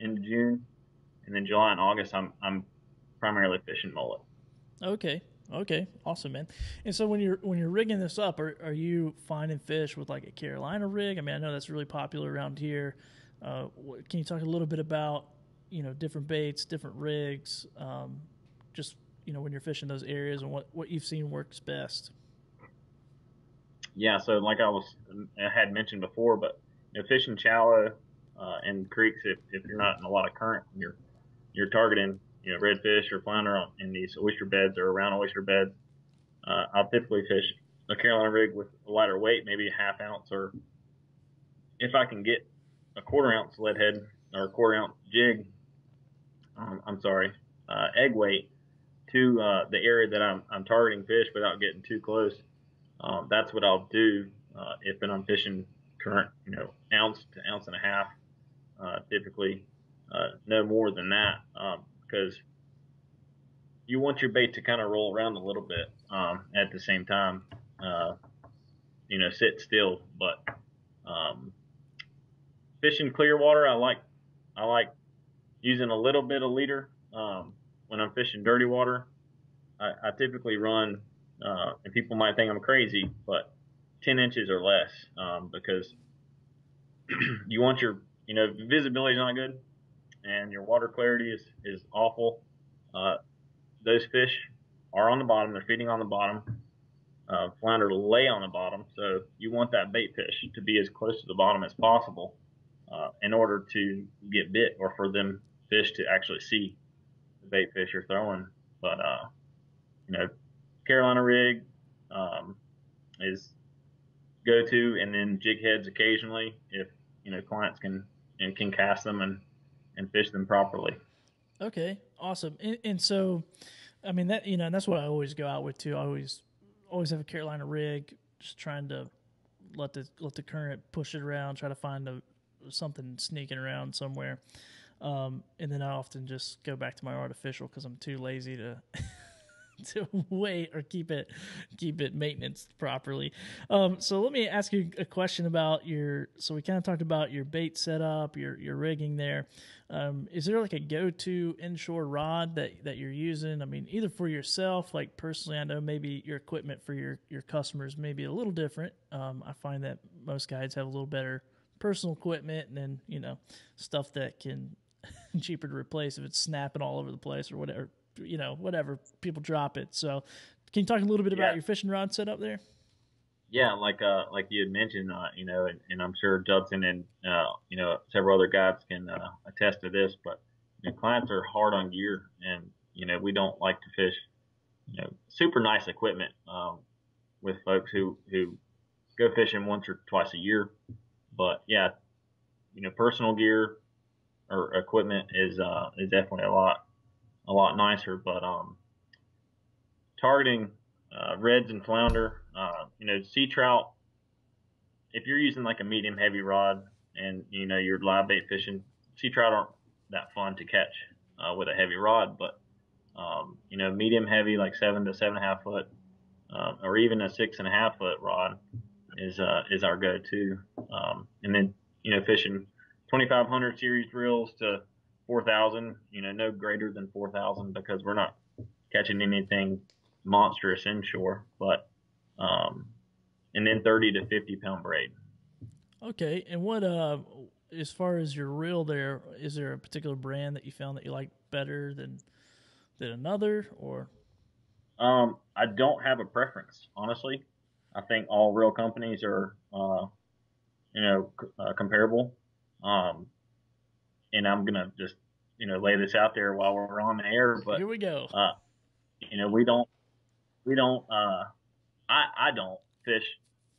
into June and then July and August, I'm I'm primarily fishing mullet. Okay. Okay, awesome, man. And so when you're when you're rigging this up, are are you finding fish with like a Carolina rig? I mean, I know that's really popular around here. Uh, can you talk a little bit about you know different baits, different rigs, um, just you know when you're fishing those areas and what what you've seen works best? Yeah, so like I was I had mentioned before, but you know, fishing shallow uh, in creeks, if if you're not in a lot of current, you're you're targeting, you know, redfish or flounder in these oyster beds or around oyster beds, uh, I'll typically fish a Carolina rig with a lighter weight, maybe a half ounce, or if I can get a quarter ounce lead head or a quarter ounce jig, um, I'm sorry, uh, egg weight to uh, the area that I'm, I'm targeting fish without getting too close. Um, that's what I'll do uh, if I'm fishing current, you know, ounce to ounce and a half, uh, typically uh, no more than that um, because you want your bait to kind of roll around a little bit um, at the same time. Uh, you know, sit still. But um, fishing clear water, I like I like using a little bit of leader um, when I'm fishing dirty water. I, I typically run uh, and people might think I'm crazy, but 10 inches or less um, because you want your, you know, visibility is not good and your water clarity is, is awful. Uh, those fish are on the bottom. They're feeding on the bottom. Uh, flounder lay on the bottom. So you want that bait fish to be as close to the bottom as possible uh, in order to get bit or for them fish to actually see the bait fish you're throwing. But, uh, you know, Carolina rig um, is go to, and then jig heads occasionally if you know clients can and can cast them and and fish them properly. Okay, awesome. And, and so, I mean that you know that's what I always go out with too. I always always have a Carolina rig, just trying to let the let the current push it around, try to find a something sneaking around somewhere. Um, and then I often just go back to my artificial because I'm too lazy to to wait or keep it keep it maintenance properly. Um, so let me ask you a question about your. So we kind of talked about your bait setup, your your rigging there. Um, is there like a go-to inshore rod that that you're using? I mean, either for yourself, like personally, I know maybe your equipment for your your customers may be a little different. Um, I find that most guides have a little better personal equipment and then you know stuff that can cheaper to replace if it's snapping all over the place or whatever you know whatever people drop it so can you talk a little bit about your fishing rod setup there Yeah, like uh, like you had mentioned, uh, you know, and, and I'm sure Judson and uh, you know several other guys can uh, attest to this. But you know, clients are hard on gear, and you know we don't like to fish, you know, super nice equipment um, with folks who who go fishing once or twice a year. But yeah, you know, personal gear or equipment is uh, is definitely a lot a lot nicer. But um, targeting uh, reds and flounder. Uh, you know, sea trout. If you're using like a medium heavy rod and you know you're live bait fishing, sea trout aren't that fun to catch uh, with a heavy rod. But um, you know, medium heavy like seven to seven and a half foot, um, or even a six and a half foot rod is uh, is our go-to. Um, and then you know, fishing 2500 series reels to 4000. You know, no greater than 4000 because we're not catching anything monstrous inshore, but um, and then 30 to 50 pound braid. okay and what uh as far as your reel there is there a particular brand that you found that you like better than than another or Um, I don't have a preference, honestly. I think all reel companies are, uh, you know, c- uh, comparable. Um, and I'm gonna just, you know, lay this out there while we're on the air, but here we go uh, you know, we don't, we don't, uh, I, I don't fish,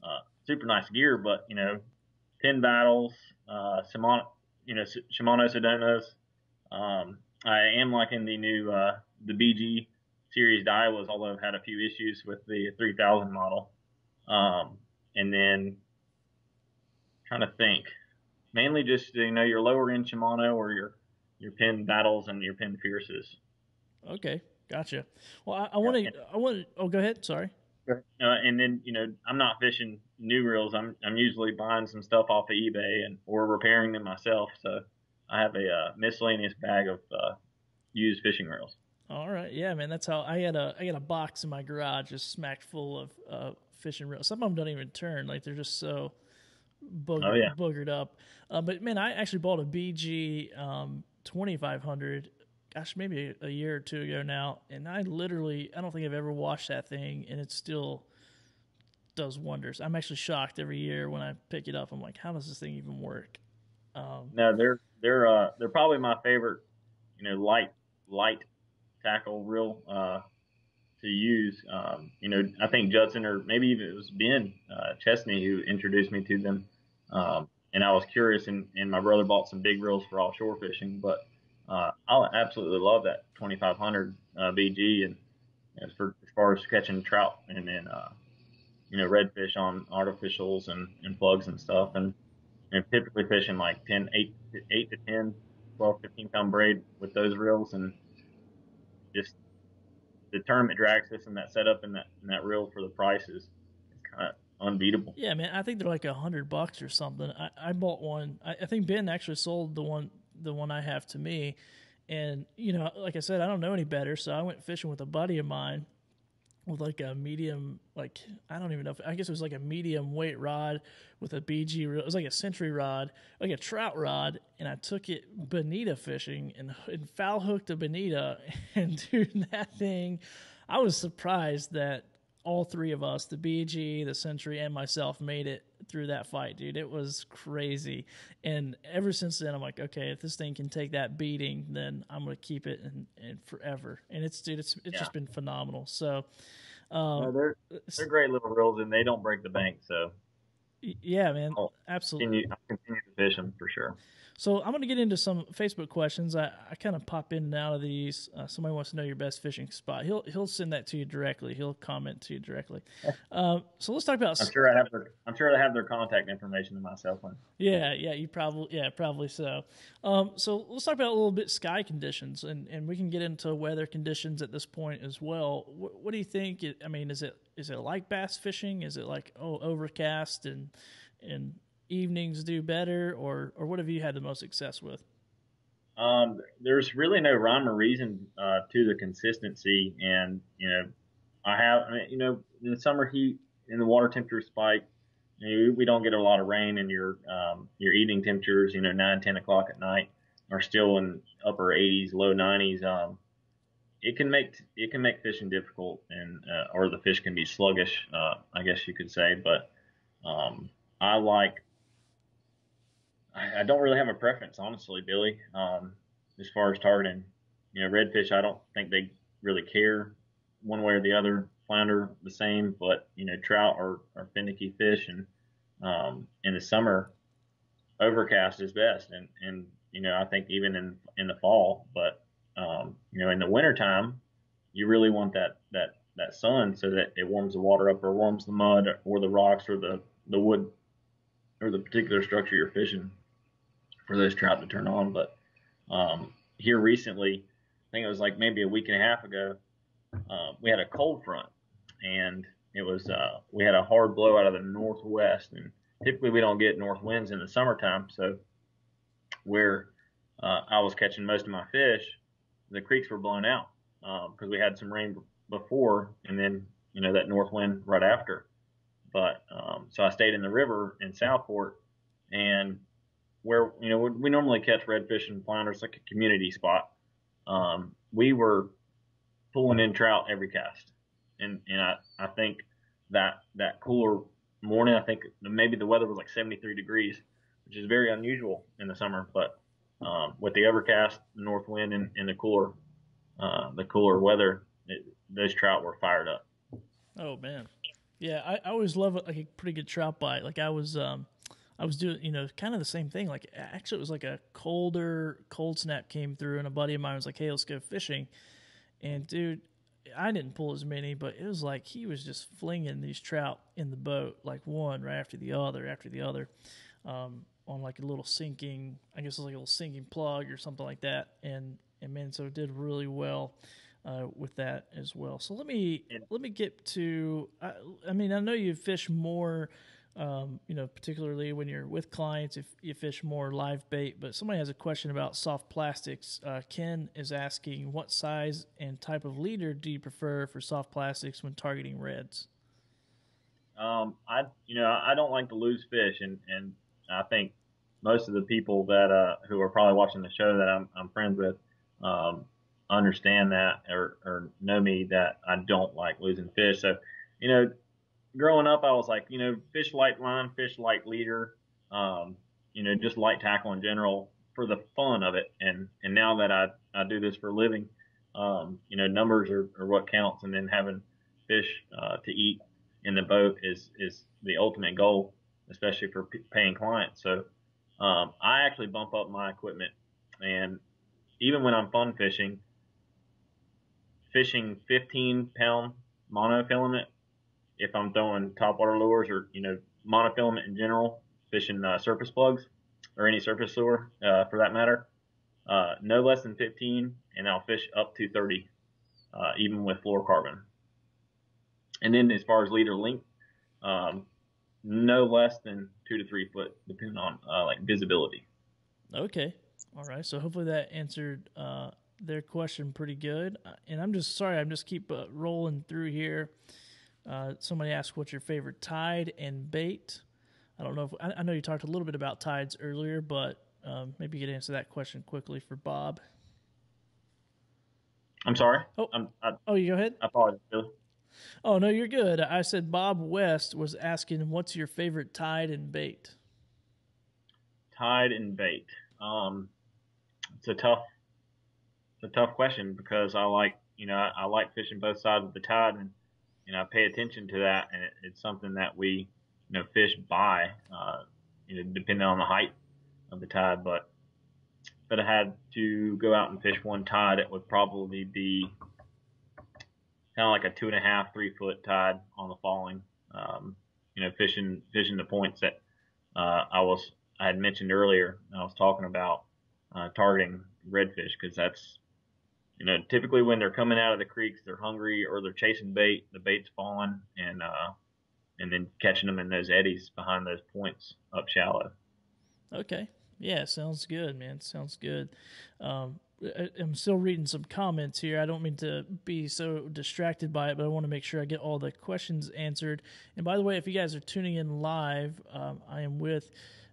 uh, super nice gear, but, you know, Penn Battles, uh, Shimano, you know, Shimano Sedonas. Um, I am liking the new, uh, the BG series Daiwas, although I've had a few issues with the 3000 model. Um, and then trying to think, mainly just, you know, your lower end Shimano or your, your Penn Battles and your Penn Fierces. okay gotcha well i, I want to i want to oh go ahead sorry Uh, and then you know I'm not fishing new reels. I'm I'm usually buying some stuff off of eBay and or repairing them myself. So I have a uh, miscellaneous bag of uh, used fishing reels. All right, yeah, man. That's how I had a I got a box in my garage just smacked full of uh, fishing reels. Some of them don't even turn; like they're just so booger, Oh, yeah. boogered up. Uh, but man, I actually bought a BG um, twenty five hundred. Gosh, maybe a, a year or two ago now, and I literally I don't think I've ever washed that thing, and it still does wonders. I'm actually shocked every year when I pick it up. I'm like, how does this thing even work? Um, No, they're they're uh, they're probably my favorite. You know, light light tackle reel uh, to use. Um, you know, I think Judson or maybe even it was Ben uh, Chesney who introduced me to them. Um, and I was curious, and, and my brother bought some big reels for offshore fishing. But uh, I absolutely love that 2500 uh, BG, and as for as far as catching trout and then uh, you know redfish on artificials and, and plugs and stuff, and and typically fishing like 10, 8, 8 to 10, 12, 15 pound braid with those reels and just the tournament drag system that setup and that, and that reel for the price is, is kind of unbeatable. Yeah, man, I think they're like a hundred bucks or something. I, I bought one. I, I think Ben actually sold the one the one I have to me, and you know, like I said, I don't know any better, so I went fishing with a buddy of mine, with like a medium, like I don't even know. If, I guess it was like a medium weight rod with a BG. It was like a century rod, like a trout rod, and I took it bonita fishing and, and foul hooked a bonita. And dude, that thing, I was surprised that all three of us, the BG, the Century, and myself, made it through that fight, dude. It was crazy. And ever since then, I'm like, okay, if this thing can take that beating, then I'm gonna keep it and, and forever. And it's dude, it's it's yeah. just been phenomenal. So um, no, they're they're great little reels, and they don't break the bank. So yeah, man, I'll absolutely. Continue, I'll continue to fish them for sure. So I'm going to get into some Facebook questions. I, I kind of pop in and out of these. Uh, somebody wants to know your best fishing spot. He'll he'll send that to you directly. He'll comment to you directly. Um, so let's talk about. I'm sure I have their I'm sure I have their contact information in my cell phone. Yeah, yeah, you probably yeah probably so. Um, so let's talk about a little bit sky conditions, and, and we can get into weather conditions at this point as well. What, what do you think? It, I mean, is it is it like bass fishing? Is it like oh overcast and and evenings do better, or or what have you had the most success with? Um, there's really no rhyme or reason uh, to the consistency, and you know, I have, I mean, you know, in the summer heat, and the water temperature spike, you know, we don't get a lot of rain, and your um, your evening temperatures, you know, nine, ten o'clock at night, are still in upper 80s, low 90s. Um, it can make it can make fishing difficult, and uh, or the fish can be sluggish, uh, I guess you could say. But um, I like I, I don't really have a preference, honestly, Billy. Um, as far as targeting, you know, redfish, I don't think they really care one way or the other. Flounder the same, but you know, trout are, are finicky fish, and um, in the summer, overcast is best, and and you know, I think even in in the fall, but um, you know, in the wintertime, you really want that that that sun so that it warms the water up or warms the mud or the rocks or the the wood or the particular structure you're fishing for those trout to turn on. But um, here recently, I think it was like maybe a week and a half ago, uh, we had a cold front, and it was uh, we had a hard blow out of the northwest, and typically we don't get north winds in the summertime. So where uh, I was catching most of my fish, the creeks were blown out because um, we had some rain before, and then you know that north wind right after. But um, so I stayed in the river in Southport, and where you know we normally catch redfish and flounders like a community spot. Um, we were pulling in trout every cast, and and I I think that that cooler morning, I think maybe the weather was like 73 degrees, which is very unusual in the summer. But um, with the overcast, the north wind, and, and the cooler uh, the cooler weather, it, those trout were fired up. Oh man, yeah, I, I always love like a pretty good trout bite. Like I was um, I was doing, you know, kind of the same thing. Like actually, it was like a colder cold snap came through, and a buddy of mine was like, "Hey, let's go fishing." And dude, I didn't pull as many, but it was like he was just flinging these trout in the boat, like one right after the other, after the other, um, on like a little sinking, I guess it was like a little sinking plug or something like that. And and man, so it did really well. Uh, with that as well. So let me let me get to. I, I mean, I know you fish more um, you know, particularly when you're with clients, if you fish more live bait. But somebody has a question about soft plastics. Uh, Ken is asking, what size and type of leader do you prefer for soft plastics when targeting reds? Um, I, you know, I don't like to lose fish, and and I think most of the people that uh, who are probably watching the show that I'm, I'm friends with um, understand that or, or know me that I don't like losing fish. So, you know, growing up, I was like, you know, fish light line, fish light leader, um, you know, just light tackle in general for the fun of it. And, and now that I, I do this for a living, um, you know, numbers are, are what counts. And then having fish, uh, to eat in the boat is, is the ultimate goal, especially for p- paying clients. So, um, I actually bump up my equipment and even when I'm fun fishing, fishing 15 pound monofilament if I'm throwing topwater lures or you know monofilament in general, fishing uh, surface plugs or any surface lure uh, for that matter, uh, no less than 15, and I'll fish up to 30, uh, even with fluorocarbon. And then as far as leader length, um, no less than two to three foot, depending on uh, like visibility. Okay, all right. So hopefully that answered uh, their question pretty good, and I'm just sorry. I'm just keep rolling through here. Uh, somebody asked, "What's your favorite tide and bait?" I don't know. If, I, I know you talked a little bit about tides earlier, but um, maybe you could answer that question quickly for Bob. I'm sorry. Oh, I'm, I, oh, you go ahead. I apologize. Oh no, you're good. I said Bob West was asking, "What's your favorite tide and bait?" Tide and bait. Um, it's a tough, it's a tough question because I like, you know, I, I like fishing both sides of the tide, and you know, pay attention to that, and it, it's something that we, you know, fish by, uh, you know, depending on the height of the tide. But if I had to go out and fish one tide, it would probably be kind of like a two and a half, three foot tide on the falling. Um, you know, fishing fishing the points that uh, I was I had mentioned earlier. I was talking about uh, targeting redfish because that's you know typically when they're coming out of the creeks, they're hungry or they're chasing bait. The bait's falling and uh, and then catching them in those eddies behind those points up shallow. Okay. Yeah, sounds good, man. Sounds good. Um, I'm still reading some comments here. I don't mean to be so distracted by it, but I want to make sure I get all the questions answered. And by the way, if you guys are tuning in live, um, I am with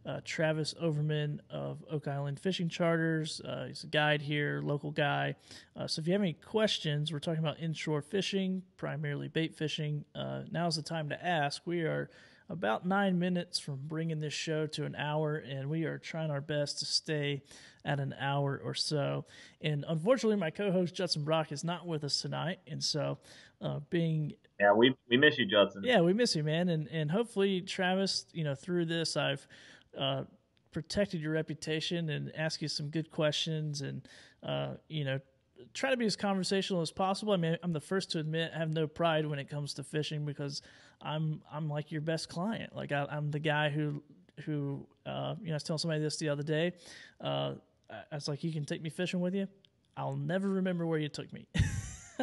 uh, Travis Overman of Oak Island Fishing Charters. Uh, he's a guide here, local guy. Uh, so if you have any questions, we're talking about inshore fishing, primarily bait fishing. Uh, now's the time to ask. We are about nine minutes from bringing this show to an hour, and we are trying our best to stay at an hour or so. And unfortunately, my co-host Judson Brock is not with us tonight, and so uh, being yeah, we we miss you, Judson. Yeah, we miss you, man, and and hopefully, Travis, you know, through this, I've uh, protected your reputation and ask you some good questions, and uh, you know, try to be as conversational as possible. I mean, I'm the first to admit I have no pride when it comes to fishing because I'm I'm like your best client. Like I, am the guy who who uh, you know I was telling somebody this the other day. Uh, I was like, you can take me fishing with you. I'll never remember where you took me.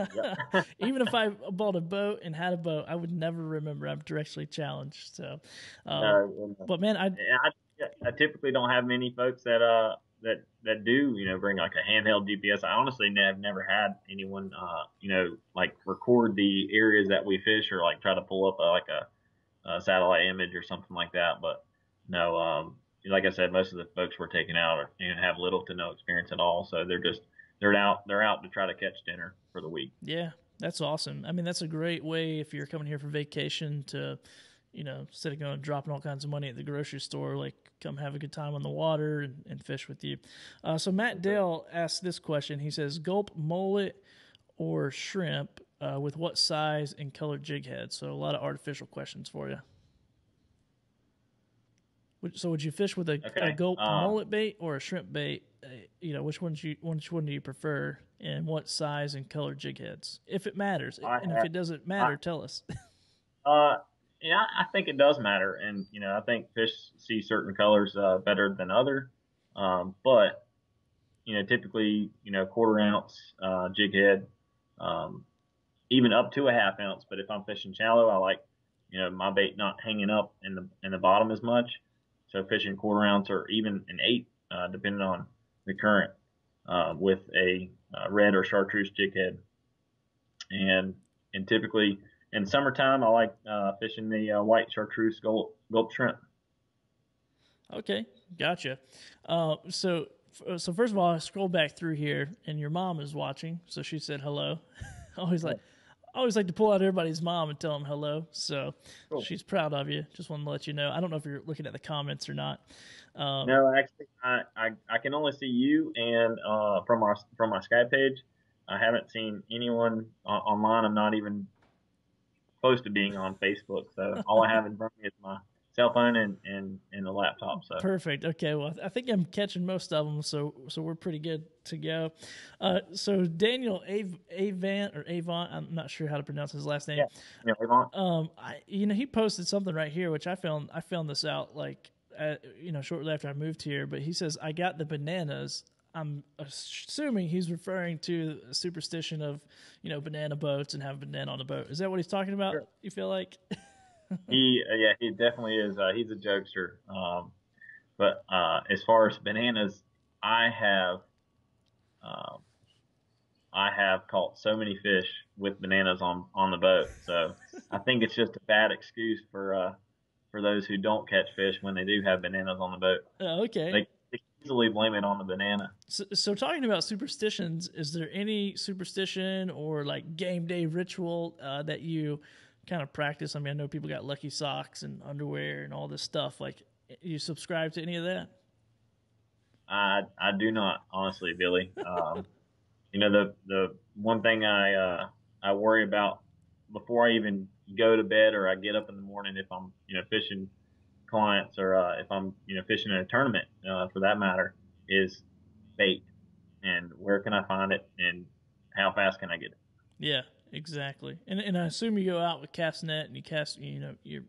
Even if I bought a boat and had a boat, I would never remember. I'm directly challenged. So, uh, uh, but man, I, I, I typically don't have many folks that uh that that do you know bring like a handheld GPS. I honestly have never had anyone uh you know like record the areas that we fish or like try to pull up a, like a, a satellite image or something like that. But no, um, like I said, most of the folks we're taking out are, you know, have little to no experience at all, so they're just they're out they're out to try to catch dinner for the week. Yeah, that's awesome. I mean, that's a great way if you're coming here for vacation to you know, instead of going dropping all kinds of money at the grocery store, like come have a good time on the water and, and fish with you. Uh, so Matt Dale asked this question. He says, "Gulp mullet or shrimp uh, with what size and color jig head?" So a lot of artificial questions for you. So would you fish with a, okay. a gulp um, mullet bait or a shrimp bait? Uh, you know, which ones you which one do you prefer, and what size and color jig heads, if it matters, I and have, if it doesn't matter, I, tell us. uh, yeah, I think it does matter, and you know, I think fish see certain colors uh, better than other. Um, but you know, typically, you know, quarter ounce uh, jig head, um, even up to a half ounce. But if I'm fishing shallow, I like you know my bait not hanging up in the in the bottom as much. So fishing quarter ounce or even an eight, uh, depending on the current, uh, with a uh, red or chartreuse jig head. And and typically in summertime, I like uh, fishing the uh, white chartreuse gulp shrimp. Okay, gotcha. Uh, so, so first of all, I scroll back through here, and your mom is watching, so she said hello. always like, always like to pull out everybody's mom and tell them hello. So cool. she's proud of you. Just wanted to let you know. I don't know if you're looking at the comments or not. Um, no, actually, I, I, I can only see you and uh, from our from our Skype page. I haven't seen anyone uh, online. I'm not even close to being on Facebook. So all I have in front of me is my cell phone and, and, and the laptop. So perfect. Okay. Well, I think I'm catching most of them. So, so we're pretty good to go. Uh, so Daniel Av- Avant or Avant, I'm not sure how to pronounce his last name. Yeah, yeah Avant. Um, I, you know, he posted something right here, which I found, I found this out like, uh, you know, shortly after I moved here, but he says, I got the bananas I'm assuming he's referring to a superstition of, you know, banana boats and have a banana on the boat. Is that what he's talking about? Sure. You feel like? he, uh, yeah, he definitely is. Uh, he's a jokester. Um, but uh, as far as bananas, I have, um, have caught so many fish with bananas on on the boat. So I think it's just a bad excuse for uh, for those who don't catch fish when they do have bananas on the boat. Uh, okay. They, they easily blame it on the banana. So, so talking about superstitions, is there any superstition or like game day ritual uh, that you kind of practice? I mean, I know people got lucky socks and underwear and all this stuff. Like, you subscribe to any of that? I I do not honestly, Billy. Um, you know the the one thing I uh, I worry about before I even go to bed or I get up in the morning if I'm you know fishing clients or uh, if I'm you know fishing in a tournament uh, for that matter is bait and where can I find it and how fast can I get it? Yeah, exactly. And and I assume you go out with cast net and you cast you know you're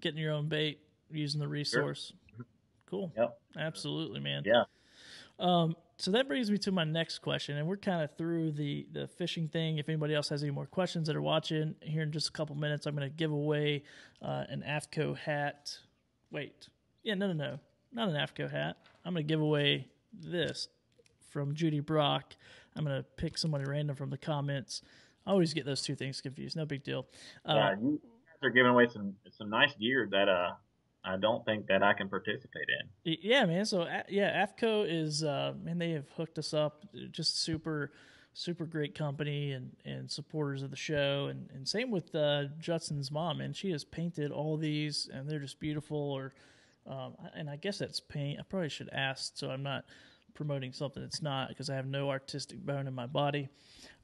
getting your own bait using the resource. Sure. Cool. Yep. Absolutely, man. Yeah. Um, so that brings me to my next question, and we're kind of through the the fishing thing. If anybody else has any more questions that are watching here in just a couple minutes, I'm going to give away uh, an AFTCO hat. Wait, yeah, no, no, no, not an AFTCO hat. I'm going to give away this from Judy Brock. I'm going to pick somebody random from the comments. I always get those two things confused. No big deal. Uh, yeah, you guys are giving away some some nice gear that uh I don't think that I can participate in. Yeah, man. So yeah, AFTCO is uh, man, they have hooked us up. Just super, super great company and and supporters of the show. And and same with uh, Judson's mom, and she has painted all these, and they're just beautiful. Or um, and I guess that's paint. I probably should ask, so I'm not promoting something that's not because I have no artistic bone in my body.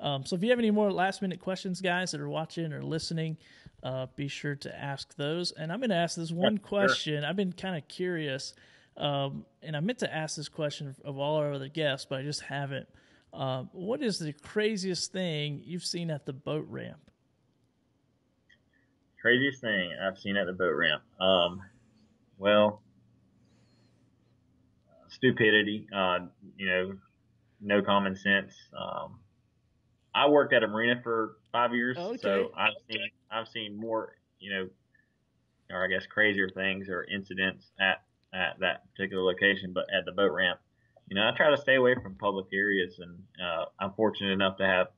Um, so if you have any more last minute questions, guys that are watching or listening, uh, be sure to ask those. And I'm going to ask this one question. I've been kind of curious, um, and I meant to ask this question of all our other guests, but I just haven't. Uh, what is the craziest thing you've seen at the boat ramp? Craziest thing I've seen at the boat ramp. Um, well, stupidity. Uh, you know, no common sense. Um, I worked at a marina for five years, okay. so I've seen I've seen more, you know, or I guess crazier things or incidents at at that particular location. But at the boat ramp, you know, I try to stay away from public areas, and uh, I'm fortunate enough to have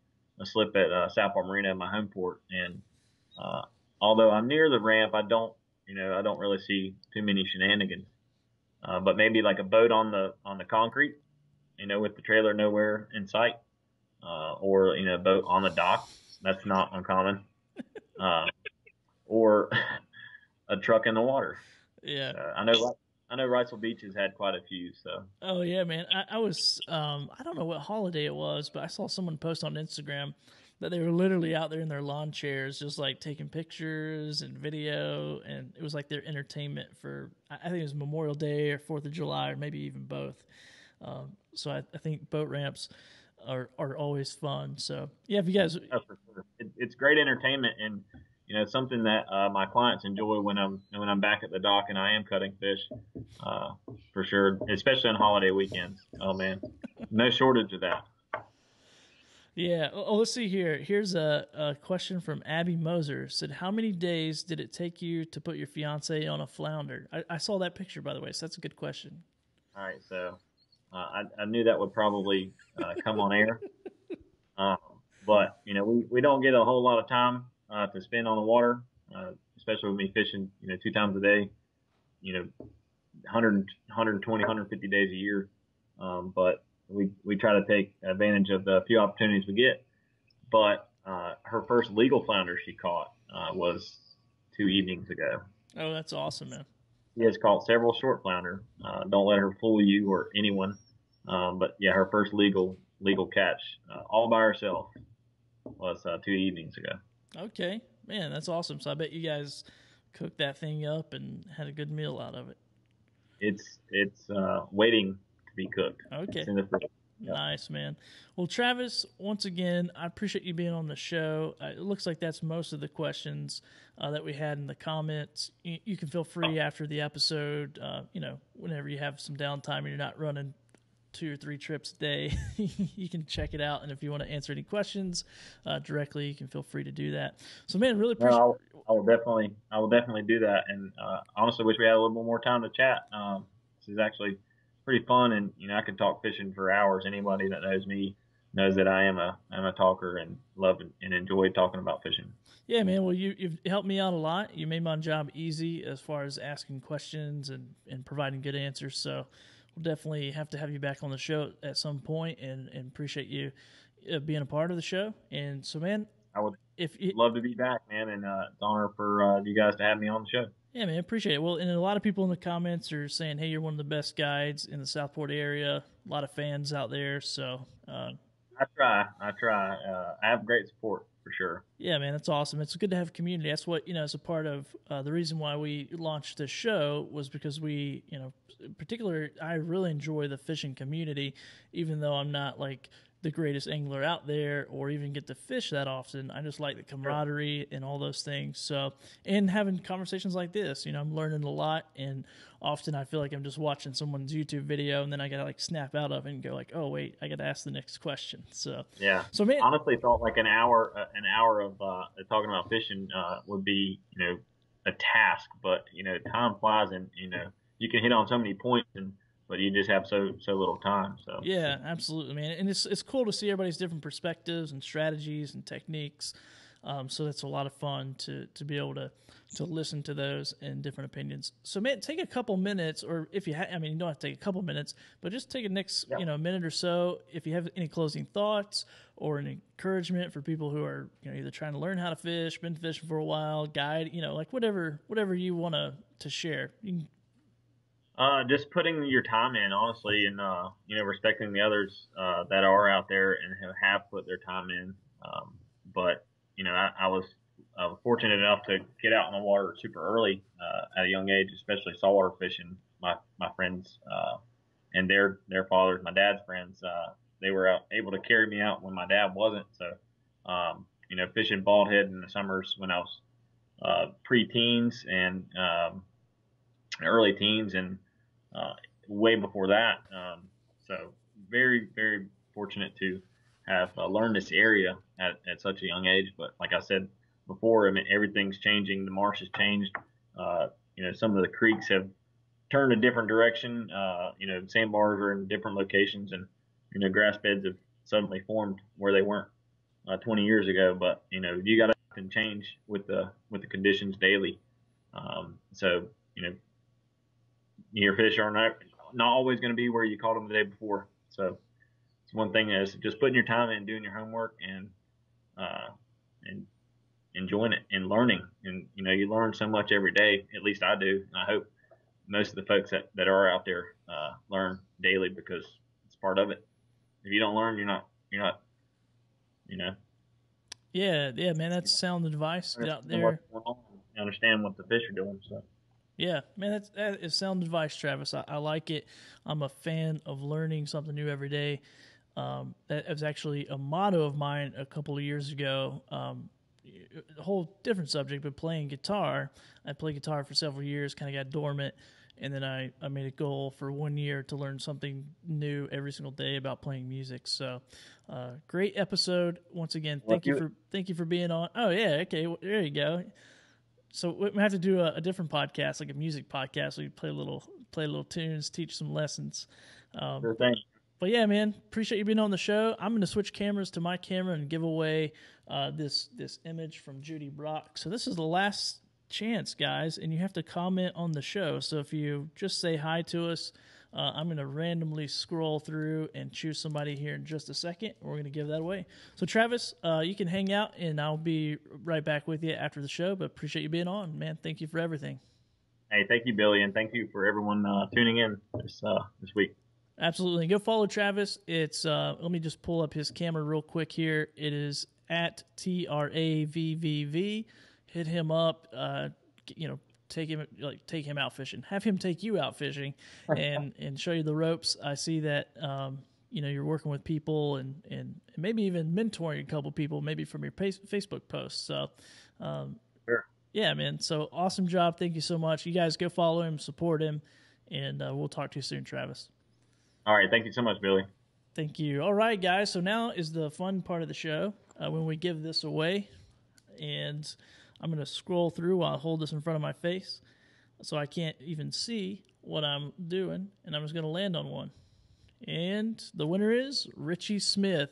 a slip at uh, Southport Marina my home port. And uh, although I'm near the ramp, I don't, you know, I don't really see too many shenanigans. Uh, but maybe like a boat on the on the concrete, you know, with the trailer nowhere in sight, uh, or you know, a boat on the dock. That's not uncommon uh, or a truck in the water. Yeah, uh, I know. I know Wrightsville Beach has had quite a few. So. Oh yeah, man. I, I was. Um, I don't know what holiday it was, but I saw someone post on Instagram that they were literally out there in their lawn chairs, just like taking pictures and video, and it was like their entertainment for. I think it was Memorial Day or Fourth of July, or maybe even both. Um, so I, I think boat ramps are are always fun. So yeah, if you guys, oh, sure. it, it's great entertainment and you know something that uh, my clients enjoy when I'm when I'm back at the dock and I am cutting fish, uh, for sure, especially on holiday weekends. Oh man, no shortage of that. Yeah. Oh, let's see here. Here's a, a question from Abby Moser. Said, "How many days did it take you to put your fiance on a flounder?" I, I saw that picture, by the way. So that's a good question. All right. So uh, I, I, knew that would probably uh, come on air. Uh, but you know, we, we don't get a whole lot of time uh, to spend on the water, uh, especially with me fishing, you know, two times a day, you know, 100, 120, 150 days a year. Um, but we, we try to take advantage of the few opportunities we get. But uh, her first legal flounder she caught was two evenings ago. Oh, that's awesome, man. She has caught several short flounder. Uh, don't let her fool you or anyone. Um, but yeah, her first legal legal catch uh, all by herself was uh, two evenings ago. Okay, man, that's awesome. So I bet you guys cooked that thing up and had a good meal out of it. It's it's uh, waiting be cooked. Okay. Nice, man. Well, Travis, once again, I appreciate you being on the show. Uh, it looks like that's most of the questions uh, that we had in the comments. You, you can feel free after the episode, uh, you know, whenever you have some downtime and you're not running two or three trips a day, you can check it out. And if you want to answer any questions uh, directly, you can feel free to do that. So, man, really appreciate. I will definitely, I will definitely do that. And uh, honestly, wish we had a little bit more time to chat. Um, this is actually pretty fun, and you know I can talk fishing for hours. Anybody that knows me knows that I am a I'm a talker and love and enjoy talking about fishing. Yeah, man. Well, you you've helped me out a lot. You made my job easy as far as asking questions and and providing good answers. So we'll definitely have to have you back on the show at some point, and and appreciate you uh, being a part of the show. And so, man, I would if you, love to be back, man, and uh, it's honor for uh, you guys to have me on the show. Yeah, man, appreciate it. Well, and a lot of people in the comments are saying, "Hey, you're one of the best guides in the Southport area." A lot of fans out there, so. Uh, I try. I try. Uh, I have great support for sure. Yeah, man, that's awesome. It's good to have a community. That's what you know. As a part of uh, the reason why we launched this show was because we, you know, in particular, I really enjoy the fishing community, even though I'm not like the greatest angler out there or even get to fish that often. I just like the camaraderie and all those things. So, and having conversations like this, you know, I'm learning a lot and often I feel like I'm just watching someone's YouTube video and then I got to like snap out of it and go like, "Oh, wait, I got to ask the next question." So, yeah. So, man, honestly thought like an hour uh, an hour of uh, talking about fishing uh, would be, you know, a task, but you know, time flies and, you know, you can hit on so many points and but you just have so so little time. So yeah, absolutely, man. And it's it's cool to see everybody's different perspectives and strategies and techniques. Um, so that's a lot of fun to to be able to to listen to those and different opinions. So man, take a couple minutes, or if you have, I mean, you don't have to take a couple minutes, but just take a next yeah. you know minute or so. If you have any closing thoughts or an encouragement for people who are you know either trying to learn how to fish, been fishing for a while, guide, you know, like whatever whatever you want to to share, you can uh, just putting your time in, honestly, and uh, you know, respecting the others uh, that are out there and have, have put their time in. Um, but you know, I, I was uh, fortunate enough to get out in the water super early uh, at a young age, especially saltwater fishing. My my friends uh, and their their fathers, my dad's friends, uh, they were out, able to carry me out when my dad wasn't. So, um, you know, fishing Bald Head in the summers when I was uh, pre-teens and um, early teens and uh, way before that. Um, so very, very fortunate to have uh, learned this area at, at such a young age. But like I said before, I mean, everything's changing. The marsh has changed. Uh, you know, some of the creeks have turned a different direction. Uh, you know, sandbars are in different locations and, you know, grass beds have suddenly formed where they weren't uh, 20 years ago. But, you know, you got to change with the, with the conditions daily. Um, so, you know, your fish are not not always going to be where you caught them the day before. So it's one thing is just putting your time in, doing your homework, and uh, and enjoying it and learning. And you know, you learn so much every day. At least I do. And I hope most of the folks that, that are out there uh, learn daily because it's part of it. If you don't learn, you're not you're not you know. Yeah, yeah, man, that's sound advice. Out there. Understand what the fish are doing. So. Yeah, man, that's that is sound advice, Travis. I, I, like it. I'm a fan of learning something new every day. Um, that was actually a motto of mine a couple of years ago. Um, a whole different subject, but playing guitar. I played guitar for several years, kind of got dormant, and then I, I made a goal for one year to learn something new every single day about playing music. So, uh, great episode once again. Thank you for thank you for being on. Oh yeah, okay, there you go so we have to do a, a, different podcast, like a music podcast. We play a little, play little tunes, teach some lessons. Um, sure thing. But yeah, man, appreciate you being on the show. I'm going to switch cameras to my camera and give away uh, this this image from Jud Brock. So this is the last chance, guys, and you have to comment on the show. So if you just say hi to us uh, I'm going to randomly scroll through and choose somebody here in just a second. We're going to give that away. So, Travis, uh, you can hang out, and I'll be right back with you after the show. But appreciate you being on, man. Thank you for everything. Hey, thank you, Billy, and thank you for everyone uh, tuning in this uh, this week. Absolutely. Go follow Travis. It's uh, let me just pull up his camera real quick here. It is at T R A V V V. Hit him up. Uh, you know, take him like take him out fishing. Have him take you out fishing, and and show you the ropes. I see that um, you know you're working with people and and maybe even mentoring a couple people, maybe from your Facebook posts. So. Um, sure. Yeah, man. So awesome job. Thank you so much. You guys go follow him, support him, and uh, we'll talk to you soon, Travis. All right. Thank you so much, Billy. Thank you. All right, guys. So now is the fun part of the show uh, when we give this away. And I'm going to scroll through while I hold this in front of my face so I can't even see what I'm doing, and I'm just going to land on one. And the winner is Richie Smith.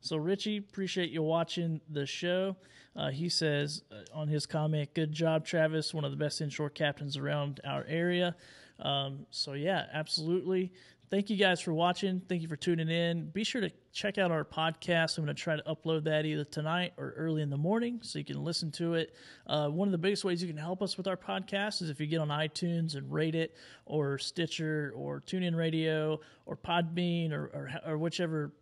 So, Richie, appreciate you watching the show. Uh, he says uh, on his comment, "Good job, Travis. One of the best inshore captains around our area." Um, so, yeah, absolutely. Thank you guys for watching. Thank you for tuning in. Be sure to check out our podcast. I'm going to try to upload that either tonight or early in the morning so you can listen to it. Uh, one of the biggest ways you can help us with our podcast is if you get on iTunes and rate it, or Stitcher, or TuneIn Radio, or Podbean, or, or, or whichever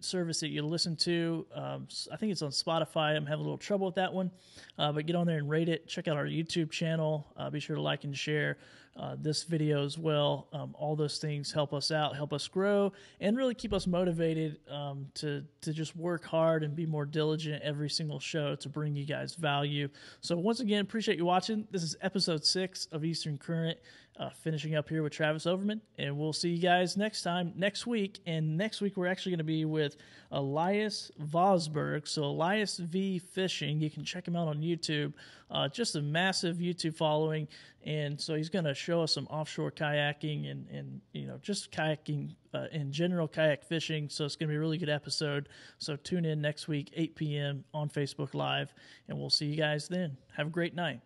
service that you listen to. Um, I think it's on Spotify. I'm having a little trouble with that one, uh, but get on there and rate it. Check out our YouTube channel. Uh, be sure to like and share uh, this video as well. Um, all those things help us out, help us grow, and really keep us motivated um, to to just work hard and be more diligent every single show to bring you guys value. So once again, appreciate you watching. This is episode six of Eastern Current uh, finishing up here with Travis Overman. And we'll see you guys next time, next week. And next week, we're actually going to be with Elias Vosberg. So, Elias V Fishing, you can check him out on YouTube. Uh, just a massive YouTube following. And so, he's going to show us some offshore kayaking and, and you know, just kayaking uh, in general, kayak fishing. So, it's going to be a really good episode. So, tune in next week, 8 p.m. on Facebook Live. And we'll see you guys then. Have a great night.